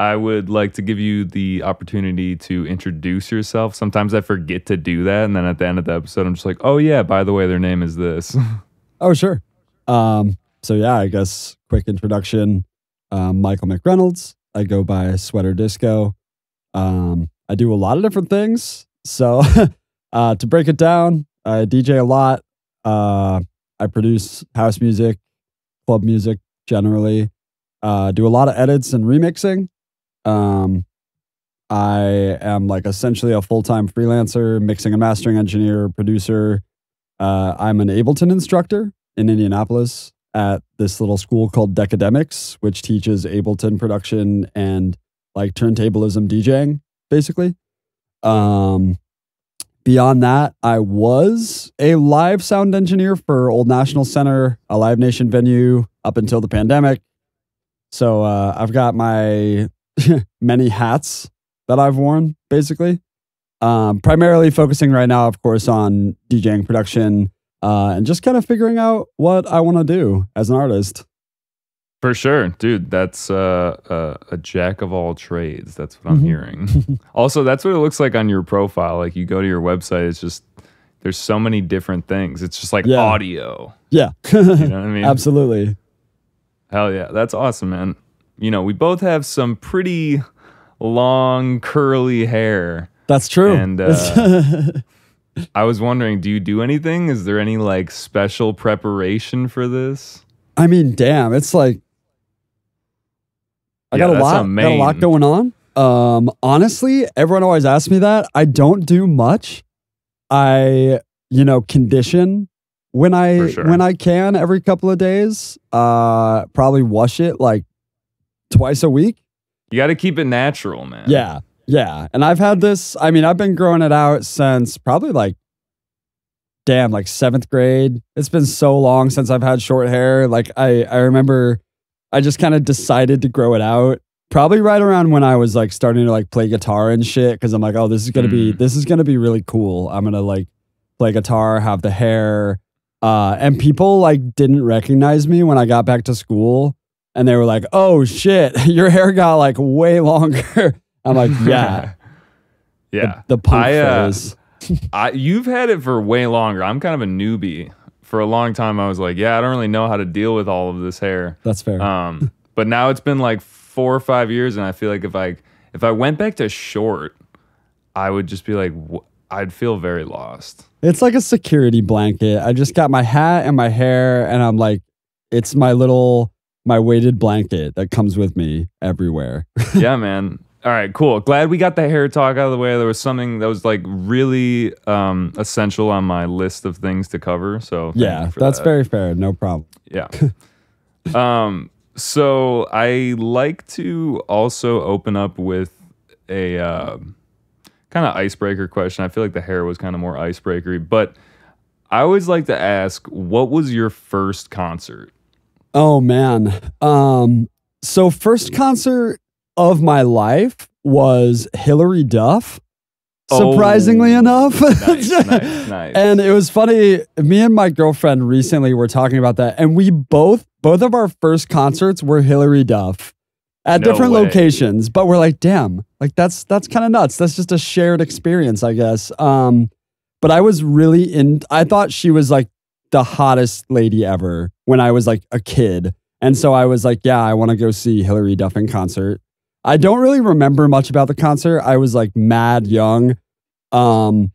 I would like to give you the opportunity to introduce yourself. Sometimes I forget to do that, and then at the end of the episode, I'm just like, "Oh yeah, by the way, their name is this." Oh, sure. Um, so yeah, I guess quick introduction. Um, Michael McReynolds. I go by Sweater Disco. Um, I do a lot of different things. So uh, to break it down, I DJ a lot. Uh, I produce house music, club music generally. Uh, do a lot of edits and remixing. Um, I am like essentially a full time freelancer, mixing and mastering engineer, producer. Uh, I'm an Ableton instructor in Indianapolis at this little school called Decademics, which teaches Ableton production and like turntablism DJing, basically. Um, beyond that, I was a live sound engineer for Old National Centre, a Live Nation venue up until the pandemic. So uh, I've got my many hats that I've worn, basically. Um, primarily focusing right now, of course, on DJing production uh, and just kind of figuring out what I want to do as an artist. For sure, dude. That's uh, uh, a jack of all trades. That's what I'm Mhm. hearing. also, that's what it looks like on your profile. Like you go to your website, it's just there's so many different things. It's just like Yeah. audio. Yeah, You know what I mean? absolutely. Hell yeah, that's awesome, man. You know, we both have some pretty long curly hair. That's true. And, It's- I was wondering, do you do anything? Is there any like special preparation for this? I mean, damn, it's like I Yeah, got a lot, a got a lot going on. Um, honestly, everyone always asks me that. I don't do much. I, you know, condition when I sure. when I can every couple of days. Uh, probably wash it like twice a week. You got to keep it natural, man. Yeah, yeah. And I've had this. I mean, I've been growing it out since probably like, damn, like seventh grade. It's been so long since I've had short hair. Like I, I remember, I just kind of decided to grow it out. Probably right around when I was like starting to like play guitar and shit. Because I'm like, oh, this is gonna be Mm. this is gonna be really cool. I'm gonna like play guitar, have the hair. Uh, and people like didn't recognize me when I got back to school and they were like, "Oh shit, your hair got like way longer." I'm like, "Yeah, yeah. the, the punk I, uh. I you've had it for way longer. I'm kind of a newbie. For a long time, I was like, yeah, I don't really know how to deal with all of this hair. That's fair. Um, but now it's been like four or five years, and I feel like if I if I went back to short, I would just be like, wh- I'd feel very lost. it's like a security blanket. I just got my hat and my hair, and I'm like, it's my little my weighted blanket that comes with me everywhere. yeah, man. All right, cool. Glad we got the hair talk out of the way. There was something that was like really um, essential on my list of things to cover. So yeah, that's that. very fair. No problem. Yeah. um. So I like to also open up with a uh, kind of icebreaker question. I feel like the hair was kind of more icebreakery, but I always like to ask, what was your first concert? Oh man. Um so first concert of my life was Hilary Duff. Surprisingly Oh, enough. Nice, nice, nice. And it was funny. Me and my girlfriend recently were talking about that, and we both both of our first concerts were Hilary Duff at No different way. locations. But we're like, damn, like that's that's kind of nuts. That's just a shared experience, I guess. Um, but I was really in. I thought she was like the hottest lady ever when I was like a kid, and so I was like, yeah, I want to go see Hilary Duff in concert. I don't really remember much about the concert. I was like mad young. Um,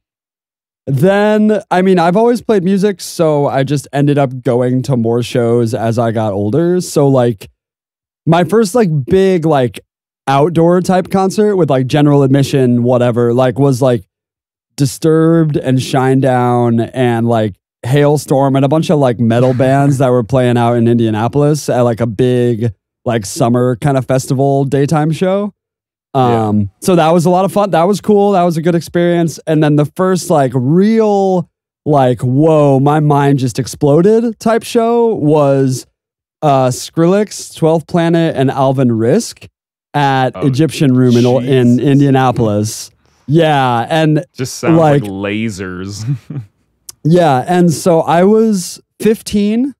then, I mean, I've always played music, so I just ended up going to more shows as I got older. So, like, my first, like, big, like, outdoor type concert with, like, general admission, whatever, like, was like Disturbed and Shinedown and, like, Halestorm and a bunch of, like, metal bands that were playing out in Indianapolis at, like, a big, like, summer kind of festival daytime show. Yeah. Um, so that was a lot of fun. That was cool. That was a good experience. And then the first like real like whoa, my mind just exploded type show was uh Skrillex, 12th Planet, and Alvin Risk at Oh, Egyptian Room in, in Indianapolis. Yeah, and Just sounds like, like- lasers. yeah, and so I was 15.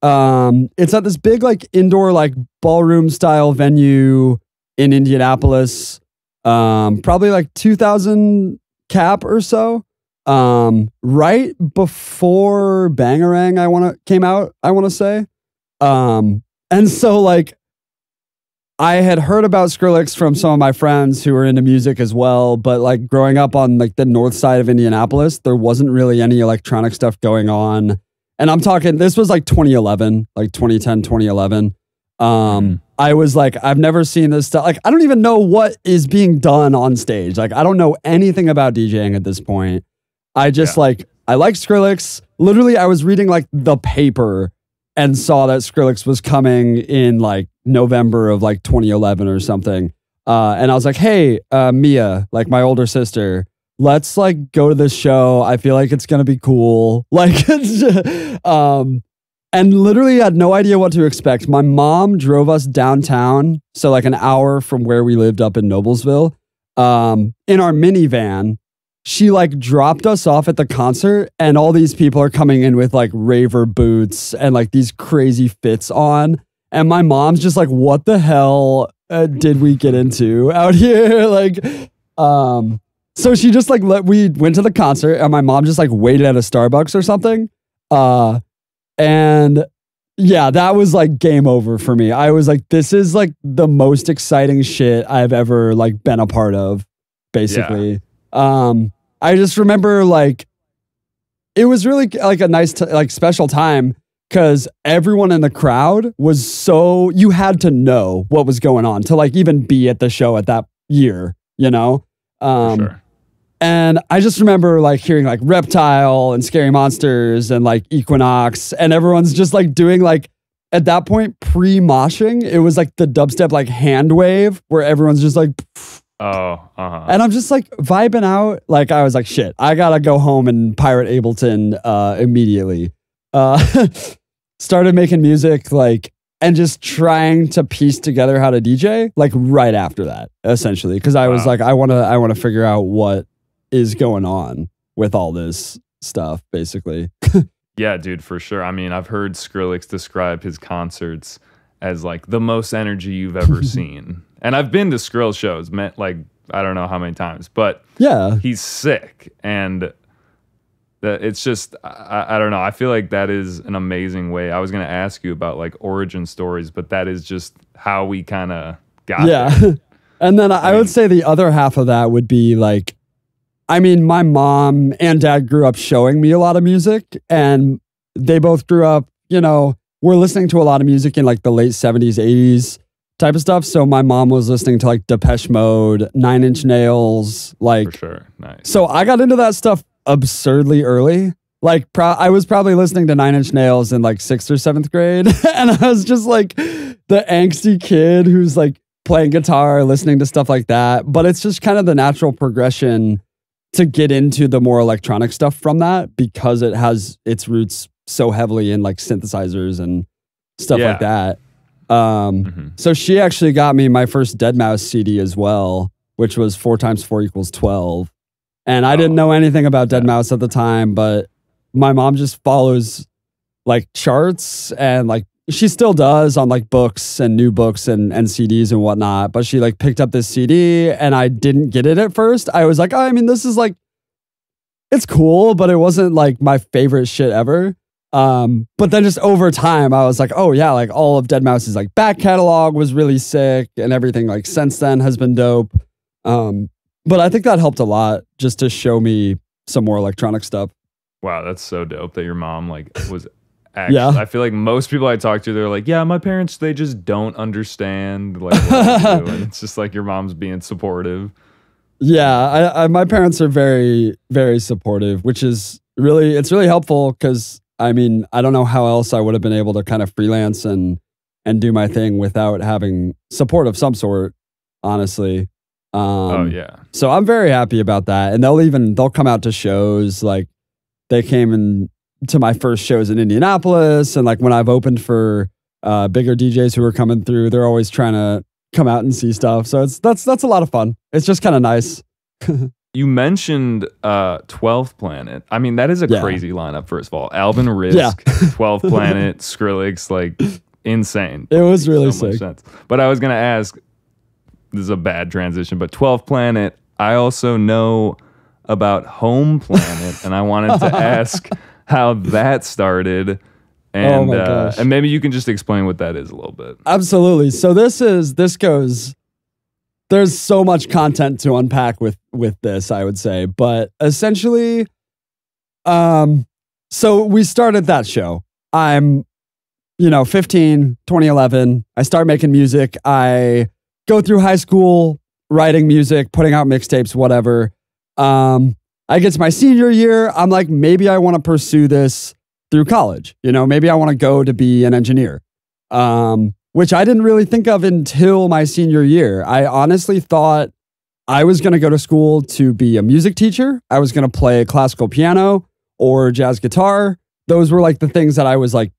Um, it's at this big like indoor like ballroom style venue in Indianapolis, um, probably like 2000 cap or so. Um, right before Bangarang, I want to came out. I want to say, um, and so like I had heard about Skrillex from some of my friends who were into music as well, but like growing up on like the north side of Indianapolis, there wasn't really any electronic stuff going on. And I'm talking this was like 2011, like 2010, 2011. Um Mhm. I was like I've never seen this stuff. Like I don't even know what is being done on stage. Like I don't know anything about DJing at this point. I just Yeah. like I like Skrillex. Literally I was reading like the paper and saw that Skrillex was coming in like November of like 2011 or something. Uh, and I was like, hey, uh, Mia, like my older sister, let's like go to this show. I feel like it's gonna be cool. Like, um, and literally I had no idea what to expect. My mom drove us downtown, so like an hour from where we lived up in Noblesville, um, in our minivan. She like dropped us off at the concert, and all these people are coming in with like raver boots and like these crazy fits on. And my mom's just like, what the hell uh, did we get into out here? like, um, so she just like let we went to the concert and my mom just like waited at a Starbucks or something. Uh, and yeah, that was like game over for me. I was like, this is like the most exciting shit I've ever like been a part of, basically. Um, I just remember like it was really like a nice t- like special time because everyone in the crowd was so you had to know what was going on to like even be at the show at that year, you know. Um, sure. and I just remember like hearing like Reptile and Scary Monsters and like Equinox, and everyone's just like doing like at that point pre moshing. It was like the dubstep like hand wave where everyone's just like, Oh, uh-huh. and I'm just like vibing out. Like I was like, shit, I gotta go home and pirate Ableton uh, immediately. Uh, started making music like and just trying to piece together how to DJ like right after that, essentially, because I was Wow. like, I want to, I want to figure out what is going on with all this stuff, basically. Yeah, dude, for sure. I mean, I've heard Skrillex describe his concerts as like the most energy you've ever seen. And I've been to Skrill shows, met like I don't know how many times, but Yeah, he's sick and that it's just I, I don't know. I feel like that is an amazing way. I was gonna ask you about like origin stories, but that is just how we kind of got yeah. there. and then I, I mean- would say the other half of that would be like, I mean, my mom and dad grew up showing me a lot of music, and they both grew up, you know, we're listening to a lot of music in like the late 70s, 80s type of stuff. So my mom was listening to like Depeche Mode, Nine Inch Nails, like for sure. Nice. so I got into that stuff absurdly early. Like pro- I was probably listening to Nine Inch Nails in like sixth or seventh grade, and I was just like the angsty kid who's like playing guitar, listening to stuff like that. But it's just kind of the natural progression to get into the more electronic stuff from that because it has its roots so heavily in like synthesizers and stuff like that. Um, Mhm. so she actually got me my first deadmau5 CD as well, which was four times four equals 12. And I didn't Oh. know anything about Dead Yeah. Mouse at the time, but my mom just follows like charts and like she still does on like books and new books and, and CDs and whatnot. But she like picked up this CD and I didn't get it at first. I was like, oh, I mean, this is like, it's cool, but it wasn't like my favorite shit ever. Um, but then just over time, I was like, oh yeah, like all of deadmau5's like back catalog was really sick, and everything like since then has been dope. Um, but I think that helped a lot just to show me some more electronic stuff. Wow, that's so dope that your mom like was actually Yeah. I feel like most people I talk to they're like, "Yeah, my parents they just don't understand like what do." and it's just like your mom's being supportive. Yeah, I, I, my parents are very, very supportive, which is really, it's really helpful because I mean, I don't know how else I would have been able to kind of freelance and and do my thing without having support of some sort. Honestly, um, oh yeah. So I'm very happy about that. And they'll even they'll come out to shows like they came in to my first shows in Indianapolis and like when I've opened for uh bigger DJs who are coming through, they're always trying to come out and see stuff. So it's that's that's a lot of fun. It's just kind of nice. You mentioned uh 12th Planet. I mean, that is a Yeah. crazy lineup first of all. Alvin Risk, Yeah. 12th Planet, Skrillex, like insane. It was really so sick. But I was gonna ask, this is a bad transition, but 12th Planet. I also know about Home Planet, and I wanted to ask how that started. And Oh uh, and maybe you can just explain what that is a little bit. Absolutely. So this is this goes there's so much content to unpack with with this, I would say, but essentially um so we started that show. I'm you know, 15, 2011. I start making music. I go through high school writing music, putting out mixtapes, whatever. Um I get to my senior year, I'm like maybe I want to pursue this through college. You know, maybe I want to go to be an engineer um, which I didn't really think of until my senior year. I honestly thought I was going to go to school to be a music teacher. I was going to play classical piano or jazz guitar. Those were like the things that I was like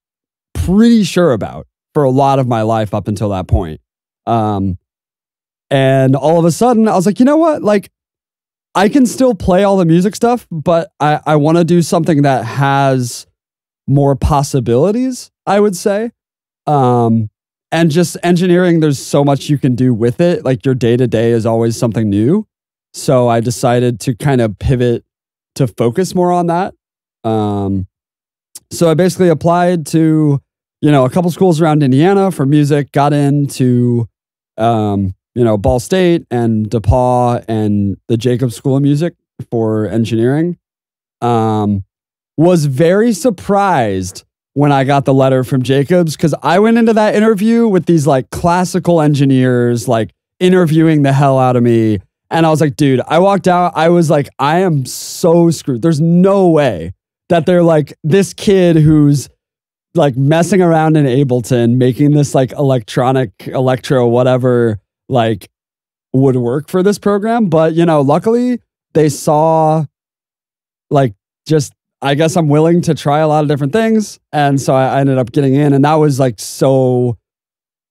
pretty sure about for a lot of my life up until that point. Um, and all of a sudden, I was like, you know what? Like, I can still play all the music stuff, but I, I want to do something that has more possibilities, I would say um and just engineering there's so much you can do with it. Like your day to day is always something new. So i decided to kind of pivot to focus more on that. Um so i basically applied to you know a couple schools around indiana for music got into um you know ball state and depaul and the jacobs school of music for engineering. Um was very surprised when I got the letter from Jacobs because I went into that interview with these like classical engineers, like interviewing the hell out of me. And I was like, dude, I walked out. I was like, I am so screwed. There's no way that they're like this kid who's like messing around in Ableton, making this like electronic, electro, whatever, like would work for this program. But, you know, luckily they saw like just I guess I'm willing to try a lot of different things. And so I ended up getting in. And that was like so,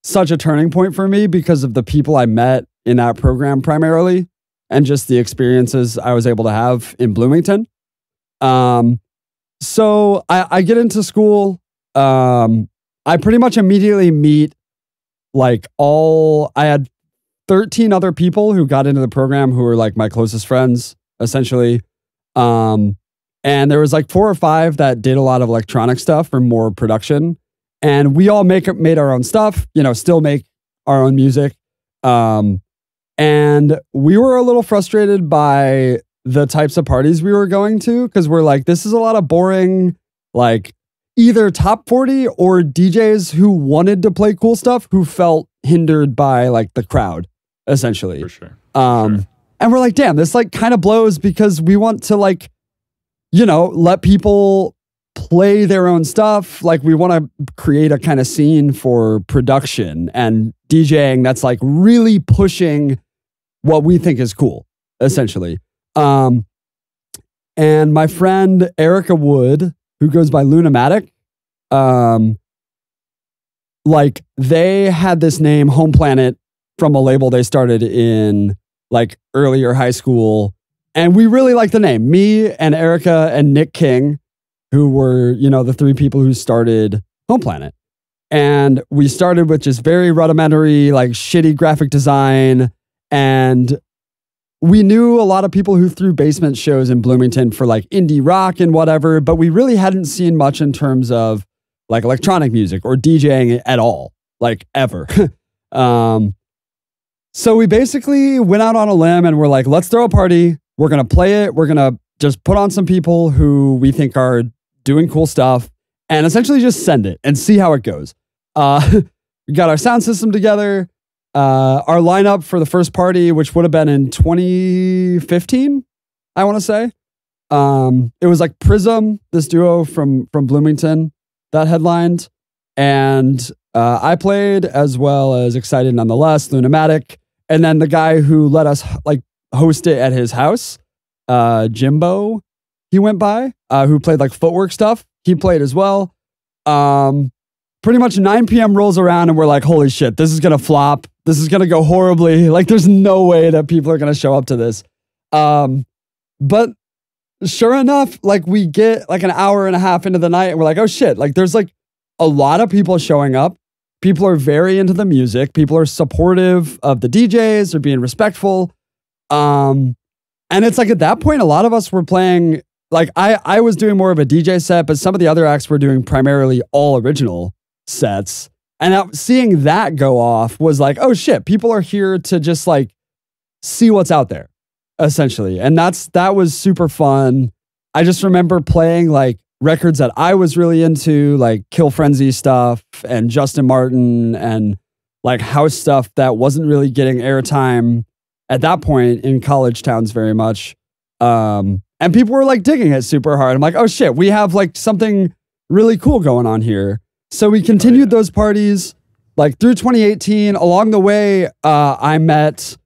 such a turning point for me because of the people I met in that program primarily and just the experiences I was able to have in Bloomington. Um, so I, I get into school. Um, I pretty much immediately meet like all, I had 13 other people who got into the program who were like my closest friends, essentially. Um, and there was like four or five that did a lot of electronic stuff for more production and we all make made our own stuff you know still make our own music um and we were a little frustrated by the types of parties we were going to because we're like this is a lot of boring like either top 40 or DJs who wanted to play cool stuff who felt hindered by like the crowd essentially For sure. um, Sure. and we're like, damn, this like kind of blows because we want to like, you know, let people play their own stuff. Like we want to create a kind of scene for production and DJing that's like really pushing what we think is cool, essentially. Um, and my friend Erica Wood, who goes by Lunamatic, um, like they had this name Home Planet from a label they started in like earlier high school. And we really liked the name. Me and Erica and Nick King, who were, you know, the three people who started Home Planet. And we started with just very rudimentary, like shitty graphic design. And we knew a lot of people who threw basement shows in Bloomington for like indie rock and whatever, but we really hadn't seen much in terms of like electronic music or DJing at all, like ever. um, so we basically went out on a limb and we're like, let's throw a party. We're going to play it. We're going to just put on some people who we think are doing cool stuff and essentially just send it and see how it goes. Uh, we got our sound system together. Uh, our lineup for the first party, which would have been in 2015, I want to say. Um, it was like Prism, this duo from from Bloomington that headlined, and uh, I played as well as Excited Nonetheless, Lunamatic, and then the guy who let us like host it at his house, uh, Jimbo, he went by, uh, who played like footwork stuff. He played as well. Um, pretty much 9 p.m. rolls around and we're like, holy shit, this is gonna flop. This is gonna go horribly. Like, there's no way that people are gonna show up to this. Um, but sure enough, like we get like an hour and a half into the night and we're like, oh shit, like there's like a lot of people showing up. people are very into the music. People are supportive of the DJs, they're being respectful. Um, and it's like at that point, a lot of us were playing like I I was doing more of a DJ set, but some of the other acts were doing primarily all original sets. And seeing that go off was like, oh shit, people are here to just like see what's out there, essentially. And that's that was super fun. I just remember playing like records that I was really into, like Kill Frenzy stuff and Justin Martin and like house stuff that wasn't really getting airtime at that point in college towns very much. Um, and people were like digging it super hard. I'm like, oh shit, we have like something really cool going on here. So we continued oh, yeah. those parties like through 2018. Along the way, uh, I met,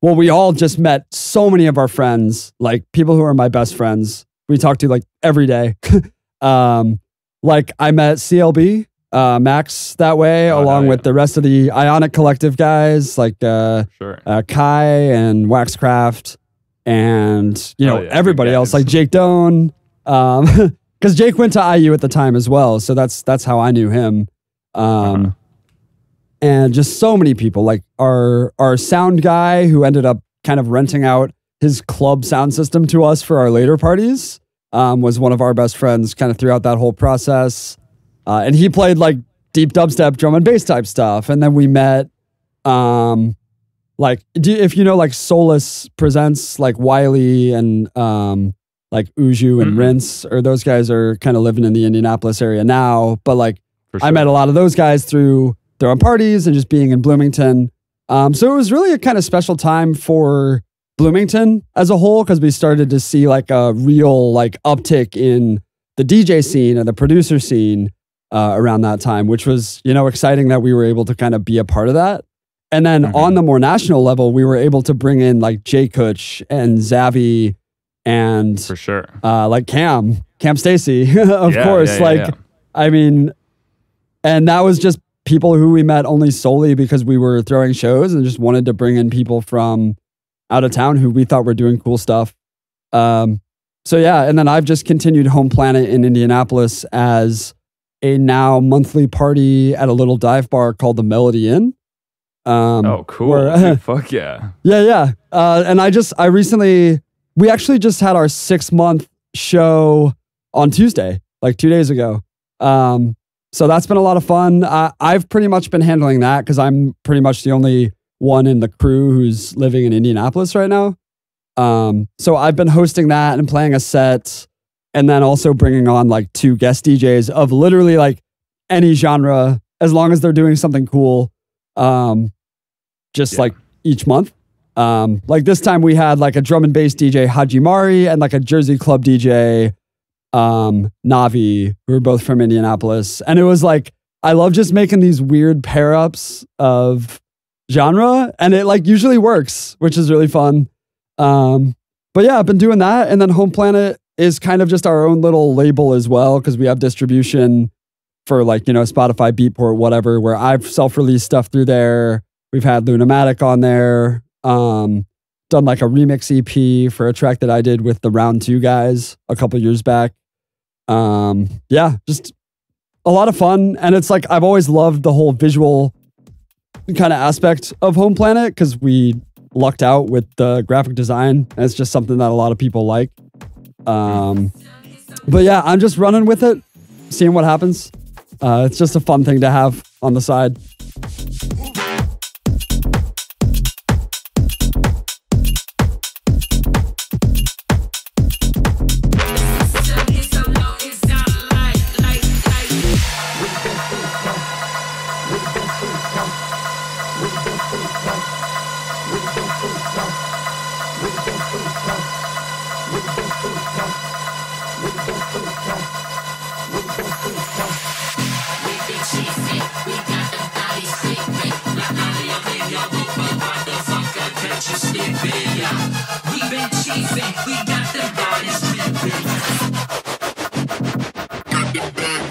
well, we all just met so many of our friends, like people who are my best friends. We talk to like every day. um, like I met CLB, uh, Max that way, oh, along yeah. with the rest of the Ionic Collective guys like uh, sure. uh, Kai and Waxcraft, and you know oh, yeah, everybody else like Jake Doan, um, because Jake went to IU at the time as well, so that's that's how I knew him. Um, uh-huh. and just so many people like our our sound guy who ended up kind of renting out his club sound system to us for our later parties um, was one of our best friends kind of throughout that whole process. Uh, and he played like deep dubstep, drum and bass type stuff. And then we met, um, like do, if you know, like Solus presents like Wiley and um, like Uju and mm-hmm. Rinse, or those guys are kind of living in the Indianapolis area now. But like sure. I met a lot of those guys through their own parties and just being in Bloomington. Um, so it was really a kind of special time for Bloomington as a whole because we started to see like a real like uptick in the DJ scene and the producer scene uh, around that time, which was, you know, exciting that we were able to kind of be a part of that. And then mm-hmm. on the more national level, we were able to bring in like Jay Kutch and Zavi and for sure, uh, like Cam, Cam Stacy, of yeah, course. Yeah, yeah, like, I mean, and that was just people who we met only solely because we were throwing shows and just wanted to bring in people from out of town who we thought were doing cool stuff. Um, so yeah, and then I've just continued Home Planet in Indianapolis as a now monthly party at a little dive bar called the Melody Inn. Um, oh, cool! Where, Fuck yeah! Yeah, yeah. Uh, and I just I recently we actually just had our six month show on Tuesday, like two days ago. Um, so that's been a lot of fun. Uh, I've pretty much been handling that because I'm pretty much the only one in the crew who's living in Indianapolis right now. Um, so I've been hosting that and playing a set and then also bringing on like two guest DJs of literally like any genre, as long as they're doing something cool. Um, just yeah. like each month. Um, like this time we had like a drum and bass DJ Haji Mari and like a Jersey club DJ um Navi, who are both from Indianapolis. And it was like I love just making these weird pair ups of genre and it like usually works, which is really fun. Um, but yeah, I've been doing that. And then Home Planet is kind of just our own little label as well because we have distribution for like you know Spotify, Beatport, whatever. Where I've self-released stuff through there. We've had Lunamatic on there. Um, done like a remix EP for a track that I did with the Round Two guys a couple years back. Um, yeah, just a lot of fun, and it's like I've always loved the whole visual kind of aspect of Home Planet because we lucked out with the graphic design, and it's just something that a lot of people like. Um, but yeah, I'm just running with it, seeing what happens. Uh, it's just a fun thing to have on the side.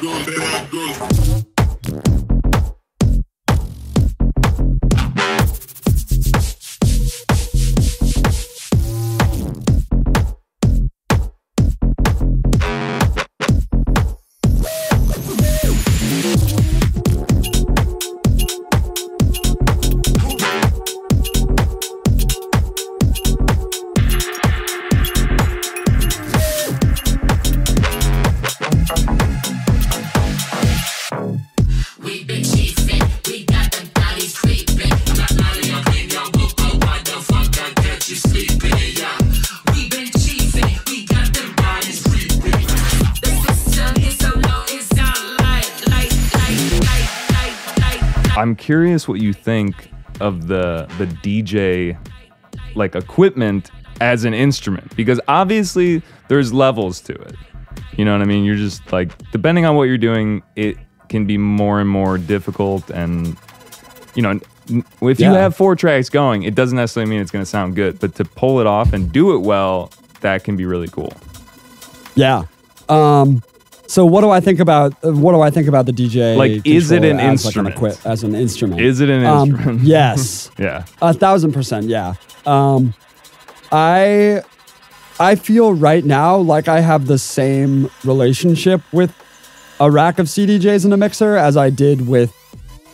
go, go, go. Curious what you think of the the DJ like equipment as an instrument because obviously there's levels to it. You know what I mean? You're just like depending on what you're doing, it can be more and more difficult and you know if you Yeah. have four tracks going, it doesn't necessarily mean it's going to sound good, but to pull it off and do it well, that can be really cool. Yeah. Um, so what do I think about uh, what do I think about the DJ? Like, is it an as, like, instrument? equi- as an instrument? Is it an Um, instrument? yes, yeah. a thousand percent. Yeah. Um, I I feel right now like I have the same relationship with a rack of CDJs and a mixer as I did with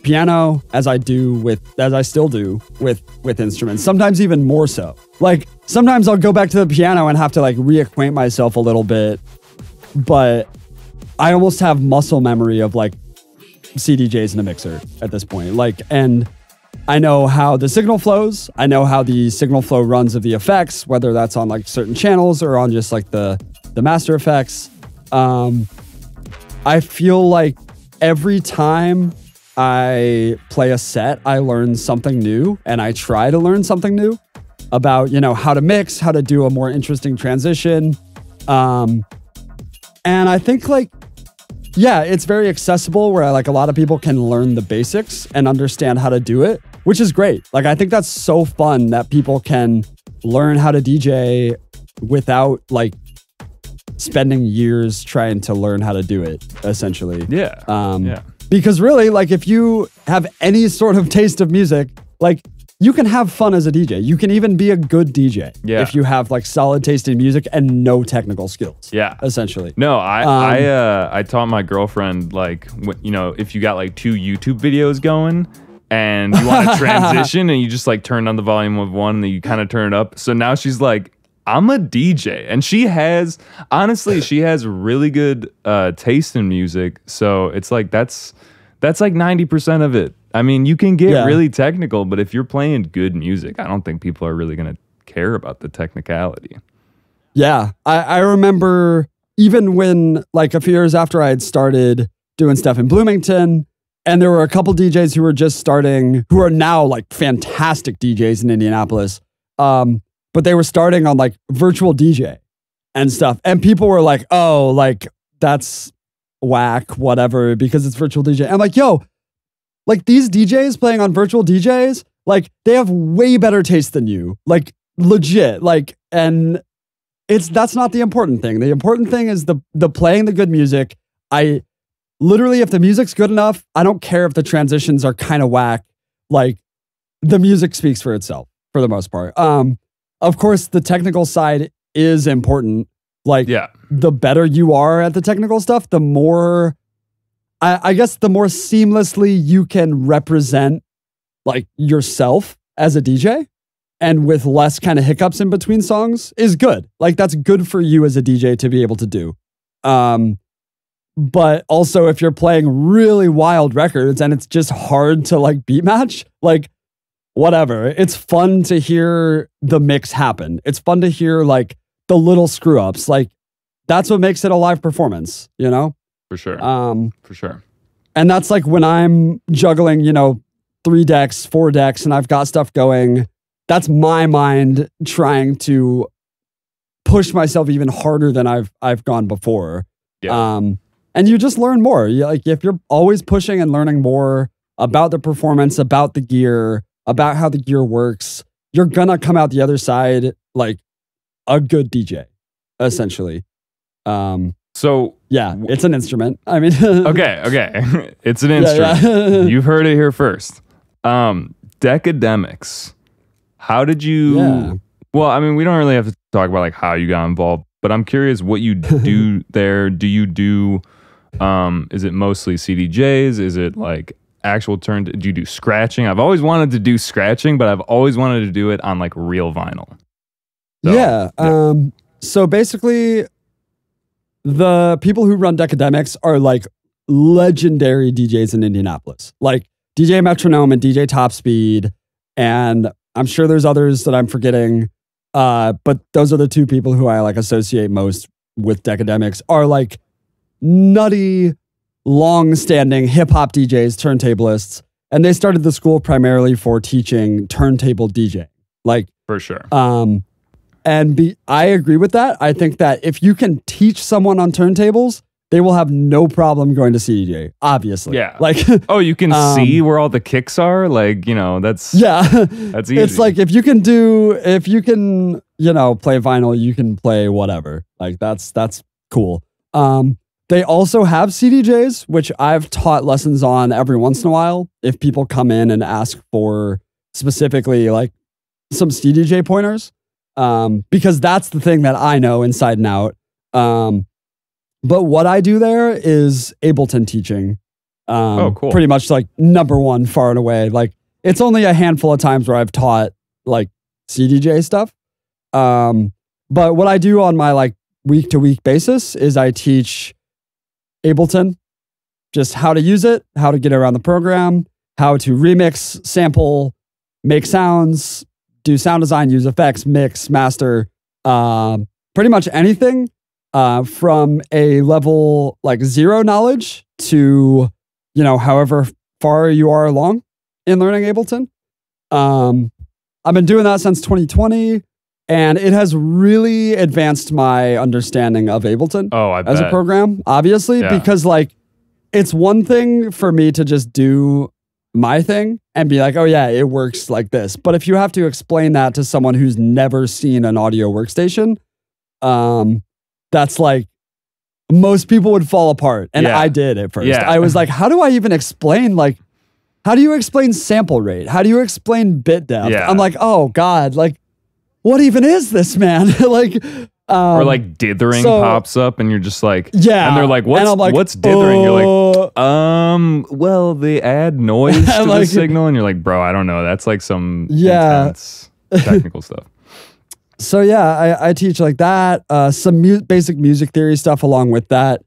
piano, as I do with as I still do with with instruments. Sometimes even more so. Like sometimes I'll go back to the piano and have to like reacquaint myself a little bit, but I almost have muscle memory of like CDJs in a mixer at this point. Like and I know how the signal flows. I know how the signal flow runs of the effects, whether that's on like certain channels or on just like the the master effects. Um, I feel like every time I play a set, I learn something new, and I try to learn something new about you know how to mix, how to do a more interesting transition. Um, and I think like yeah, it's very accessible where like a lot of people can learn the basics and understand how to do it, which is great. Like I think that's so fun that people can learn how to DJ without like spending years trying to learn how to do it essentially. Yeah. Um yeah. because really like if you have any sort of taste of music, like you can have fun as a DJ. You can even be a good DJ Yeah. if you have like solid taste in music and no technical skills. Yeah. Essentially. No, I Um, I uh, I taught my girlfriend like you know if you got like two YouTube videos going and you want to transition and you just like turn on the volume of one and then you kind of turn it up. So now she's like, I'm a DJ, and she has honestly she has really good uh, taste in music. So it's like that's that's like ninety percent of it. I mean, you can get Yeah. really technical, but if you're playing good music, I don't think people are really gonna care about the technicality. Yeah, I, I remember even when like a few years after I had started doing stuff in Bloomington, and there were a couple DJs who were just starting, who are now like fantastic DJs in Indianapolis. Um, but they were starting on like virtual DJ and stuff, and people were like, "Oh, like that's whack, whatever," because it's virtual DJ. I'm like, "Yo, like these DJs playing on virtual DJs, like they have way better taste than you, like legit, like and." it's that's not the important thing. The important thing is the the playing the good music. I literally if the music's good enough, I don't care if the transitions are kind of whack. Like the music speaks for itself for the most part. Um of course the technical side is important. Like Yeah, the better you are at the technical stuff, the more I, I guess the more seamlessly you can represent like yourself as a DJ and with less kind of hiccups in between songs is good. Like that's good for you as a DJ to be able to do. Um but also if you're playing really wild records and it's just hard to like beat match, like whatever. It's fun to hear the mix happen. It's fun to hear like the little screw ups. Like that's what makes it a live performance, you know? For sure, Um for sure. and that's like when I'm juggling, you know, three decks, four decks, and I've got stuff going. That's my mind trying to push myself even harder than I've I've gone before. Yeah. Um, and you just learn more. You, like if you're always pushing and learning more about the performance, about the gear, about how the gear works, you're gonna come out the other side like a good DJ, essentially. Um, So yeah, it's an instrument. I mean, okay, okay, it's an Yeah, instrument. yeah. You've heard it here first. Um, Decademics. How did you? Yeah. Well, I mean, we don't really have to talk about like how you got involved, but I'm curious what you do there. Do you do? Um, is it mostly CDJs? Is it like actual turn? Do you do scratching? I've always wanted to do scratching, but I've always wanted to do it on like real vinyl. So, yeah. Um, so basically, the people who run Decademics are like legendary DJs in Indianapolis, like DJ Metronome and DJ Top Speed. And I'm sure there's others that I'm forgetting. Uh, but those are the two people who I like associate most with Decademics are like nutty, long standing hip hop DJs, turntablists. and they started the school primarily for teaching turntable DJ. Like, For sure. um, and be, I agree with that. I think that if you can teach someone on turntables, they will have no problem going to CDJ. Obviously, Yeah. Like, Oh, you can Um, see where all the kicks are? Like, you know, that's yeah, that's easy. it's like if you can do, if you can, you know, play vinyl, you can play whatever. Like that's that's cool. Um, they also have CDJs, which I've taught lessons on every once in a while. If people come in and ask for specifically like some CDJ pointers, um, because that's the thing that I know inside and out. Um, but what I do there is Ableton teaching. Um, Oh, cool. Pretty much like number one, far and away. Like it's only a handful of times where I've taught like CDJ stuff. Um, but what I do on my like week to week basis is I teach Ableton, just how to use it, how to get around the program, how to remix, sample, make sounds, do sound design, use effects, mix, master, um, pretty much anything uh, from a level like zero knowledge to, you know, however far you are along in learning Ableton. Um, I've been doing that since 2020, and it has really advanced my understanding of Ableton oh, I as bet. a program, obviously, Yeah. because like it's one thing for me to just do my thing and be like, oh yeah, it works like this. But if you have to explain that to someone who's never seen an audio workstation, um, that's like most people would fall apart. And Yeah. I did at first. Yeah. I was like, how do I even explain like how do you explain sample rate? How do you explain bit depth? Yeah. I'm like, oh God, like what even is this, man? like um, or like dithering so- pops up and you're just like yeah. and they're like, "What's- I'm what's dithering?" You're like, "Uh, Um, well, they add noise to Like- the signal, and you're like, bro, I don't know. That's like some Yeah. intense technical stuff. so yeah, I, I teach like that, uh, some mu- basic music theory stuff along with that.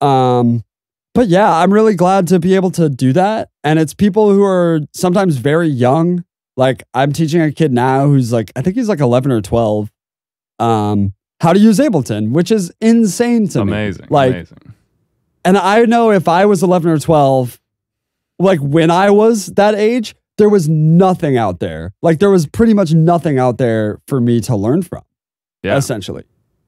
Um, but yeah, I'm really glad to be able to do that. And it's people who are sometimes very young. Like I'm teaching a kid now who's like, I think he's like 11 or 12, um, how to use Ableton, which is insane to me. Amazing, Like, amazing. And I know if I was 11 or 12, like when I was that age, there was nothing out there. Like there was pretty much nothing out there for me to learn from, Yeah, essentially.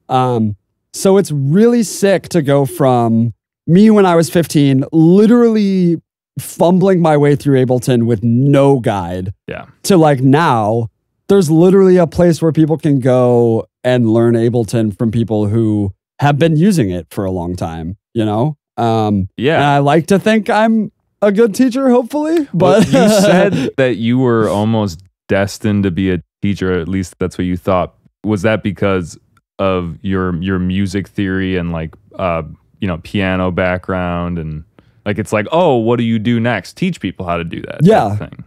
Um, so it's really sick to go from me when I was 15, literally fumbling my way through Ableton with no guide, yeah, to like now, there's literally a place where people can go and learn Ableton from people who have been using it for a long time, you know? Um, and yeah. I like to think I'm a good teacher, hopefully. Well, But you said that you were almost destined to be a teacher. At least that's what you thought. Was that because of your your music theory and like uh you know piano background and like it's like oh what do you do next? Teach people how to do that. Yeah. thing.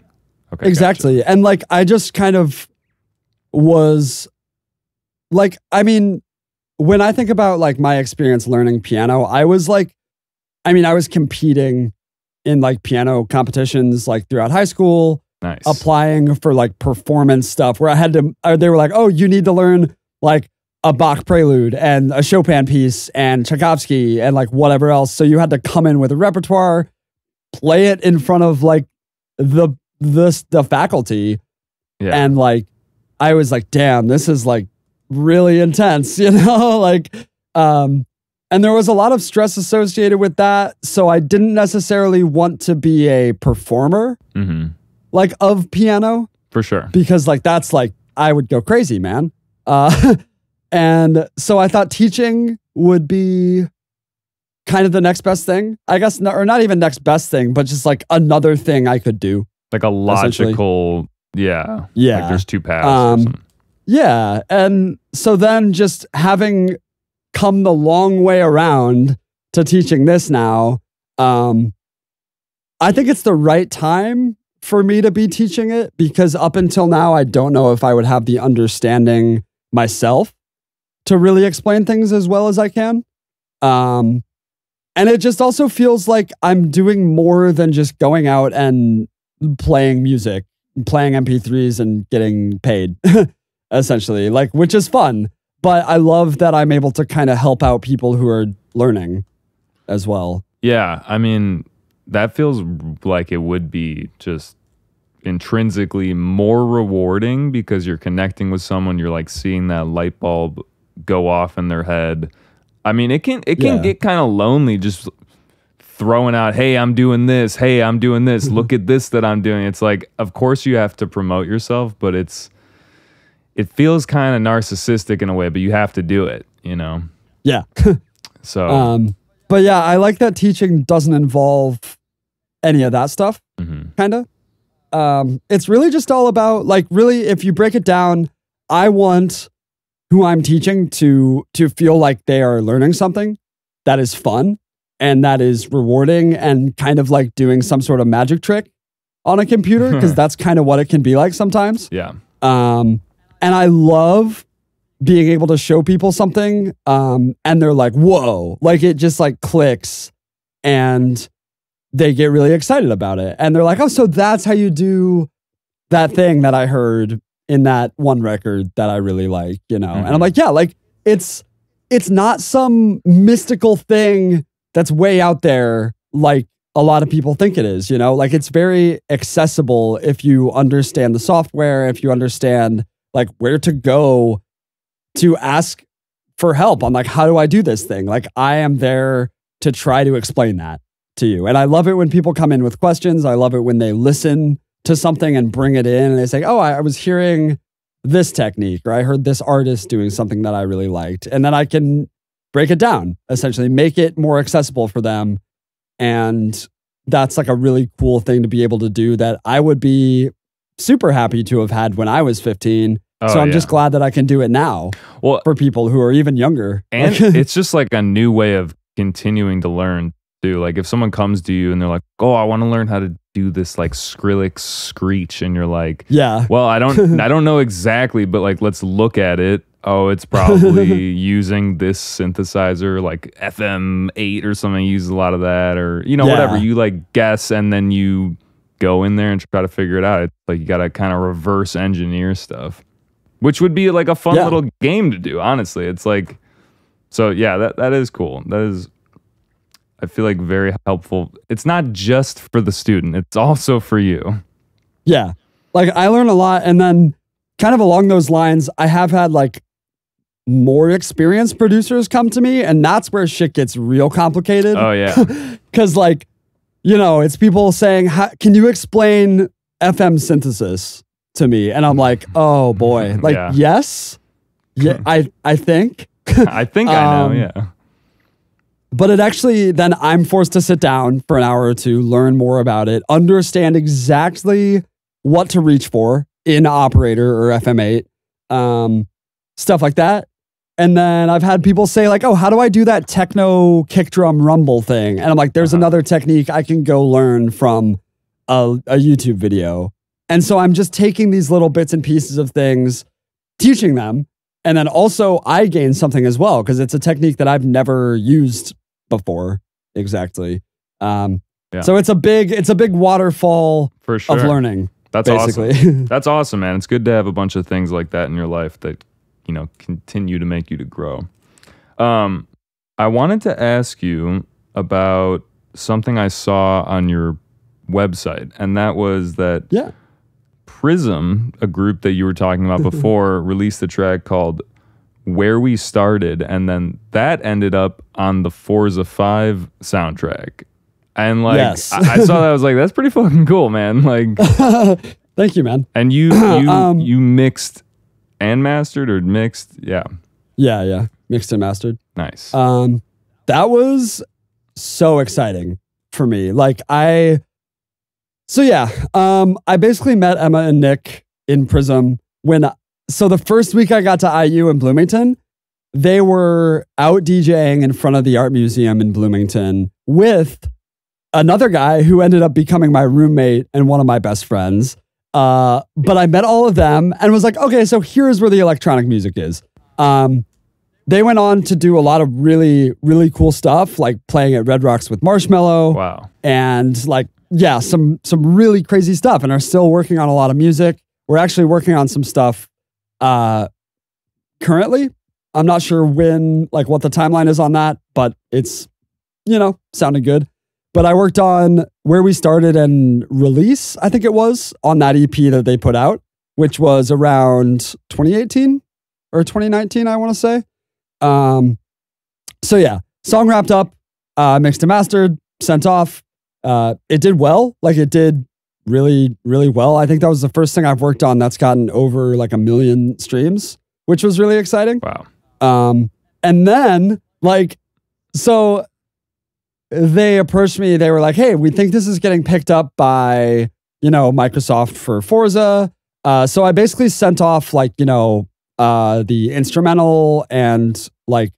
Okay. gotcha. exactly. And like, I just kind of was like, I mean, when I think about like my experience learning piano, I was like, I mean, I was competing in like piano competitions like throughout high school. Nice. applying for like performance stuff where I had to, uh, they were like, oh, you need to learn like a Bach prelude and a Chopin piece and Tchaikovsky and like whatever else. So you had to come in with a repertoire, play it in front of like the, the, the faculty. Yeah. And like, I was like, damn, this is like really intense, you know? like, um, and there was a lot of stress associated with that. So I didn't necessarily want to be a performer hmm like of piano For sure. because like that's like I would go crazy, man. Uh, and so I thought teaching would be kind of the next best thing, I guess, or not even next best thing, but just like another thing I could do. Like a logical. Yeah. Yeah. Like there's two paths. Um. Yeah. And so then just having come the long way around to teaching this now, um, I think it's the right time for me to be teaching it because up until now, I don't know if I would have the understanding myself to really explain things as well as I can. Um, and it just also feels like I'm doing more than just going out and playing music, playing MP3s and getting paid, essentially, like, which is fun. But I love that I'm able to kind of help out people who are learning as well. Yeah, I mean, that feels like it would be just intrinsically more rewarding because you're connecting with someone you're like seeing that light bulb go off in their head i mean it can it can Yeah. get kind of lonely just throwing out hey i'm doing this hey i'm doing this look at this that i'm doing it's like of course you have to promote yourself but it's it feels kind of narcissistic in a way but you have to do it you know Yeah. so um, but yeah, I like that teaching doesn't involve any of that stuff. mhm. kind of. Um, it's really just all about like really if you break it down, I want who I'm teaching to to feel like they are learning something that is fun and that is rewarding and kind of like doing some sort of magic trick on a computer because that's kind of what it can be like sometimes. yeah Um, and I love being able to show people something um, and they're like, whoa, like it just like clicks and they get really excited about it. And they're like, oh, so that's how you do that thing that I heard in that one record that I really like, you know? And I'm Mhm. like, yeah, like it's it's not some mystical thing that's way out there like a lot of people think it is, you know? Like it's very accessible if you understand the software, if you understand like where to go to ask for help on like how do I do this thing? Like I am there to try to explain that to you. And I love it when people come in with questions. I love it when they listen to something and bring it in and they say, "Oh, I was hearing this technique or I heard this artist doing something that I really liked." And then I can break it down, essentially make it more accessible for them. And that's like a really cool thing to be able to do that I would be super happy to have had when I was 15 Oh, so I'm yeah. just glad that I can do it now well for people who are even younger. and it's just like a new way of continuing to learn too like if someone comes to you and they're like oh i want to learn how to do this like skrillex screech and you're like yeah, well i don't i don't know exactly but like let's look at it oh it's probably using this synthesizer like fm8 or something uses a lot of that or you know Yeah. whatever you like guess and then you go in there and try to figure it out. It's like you gotta kind of reverse engineer stuff which would be like a fun Yeah. little game to do honestly. It's like so yeah that, that is cool. That is i feel like very helpful. It's not just for the student. It's also for you. Yeah. Like I learn a lot, and then kind of along those lines, I have had like more experienced producers come to me, and that's where shit gets real complicated. oh yeah Because like, you know, it's people saying, "Can you explain FM synthesis to me?" And I'm like, "Oh boy, like Yeah. yes, yeah, I I think." i think i Um, know yeah But it actually, then I'm forced to sit down for an hour or two, learn more about it, understand exactly what to reach for in Operator or FM8, um, stuff like that. And then I've had people say, like, oh, how do I do that techno kick drum rumble thing? And I'm like, there's Uh-huh. another technique I can go learn from a, a YouTube video. And so I'm just taking these little bits and pieces of things, teaching them. And then also I gain something as well because it's a technique that I've never used before. Exactly. Um, Yeah. So it's a big, it's a big waterfall for sure of learning, that's awesome. That's awesome, man. It's good to have a bunch of things like that in your life that, you know, continue to make you to grow. Um, I wanted to ask you about something I saw on your website, and that was that yeah. Prism, a group that you were talking about before, released a track called Where We Started, and then that ended up on the Forza 5 soundtrack. And like Yes. I, I saw that, I was like, that's pretty fucking cool, man. Like Thank you, man. and you you Um, you mixed and mastered or mixed? Yeah. Yeah, yeah. Mixed and mastered. Nice. Um, that was so exciting for me. Like I, so yeah, um, I basically met Emma and Nick in Prism when. So the first week I got to IU in Bloomington, they were out DJing in front of the art museum in Bloomington with another guy who ended up becoming my roommate and one of my best friends. Uh, but I met all of them and was like, okay, so here's where the electronic music is. Um, they went on to do a lot of really, really cool stuff, like playing at Red Rocks with Marshmello wow. and like, yeah, some some really crazy stuff and are still working on a lot of music. We're actually working on some stuff uh currently. I'm not sure when, like what the timeline is on that, but it's, you know, sounding good. But I worked on where we started and release, I think it was, on that EP that they put out, which was around 2018 or 2019, I want to say. Um, so yeah, song wrapped up, uh, mixed and mastered, sent off. Uh, it did well. Like it did really, really well. I think that was the first thing I've worked on that's gotten over like a million streams, which was really exciting. Wow. Um, and then like, so they approached me. They were like, "Hey, we think this is getting picked up by you know Microsoft for Forza." Uh, so I basically sent off like you know uh, the instrumental and like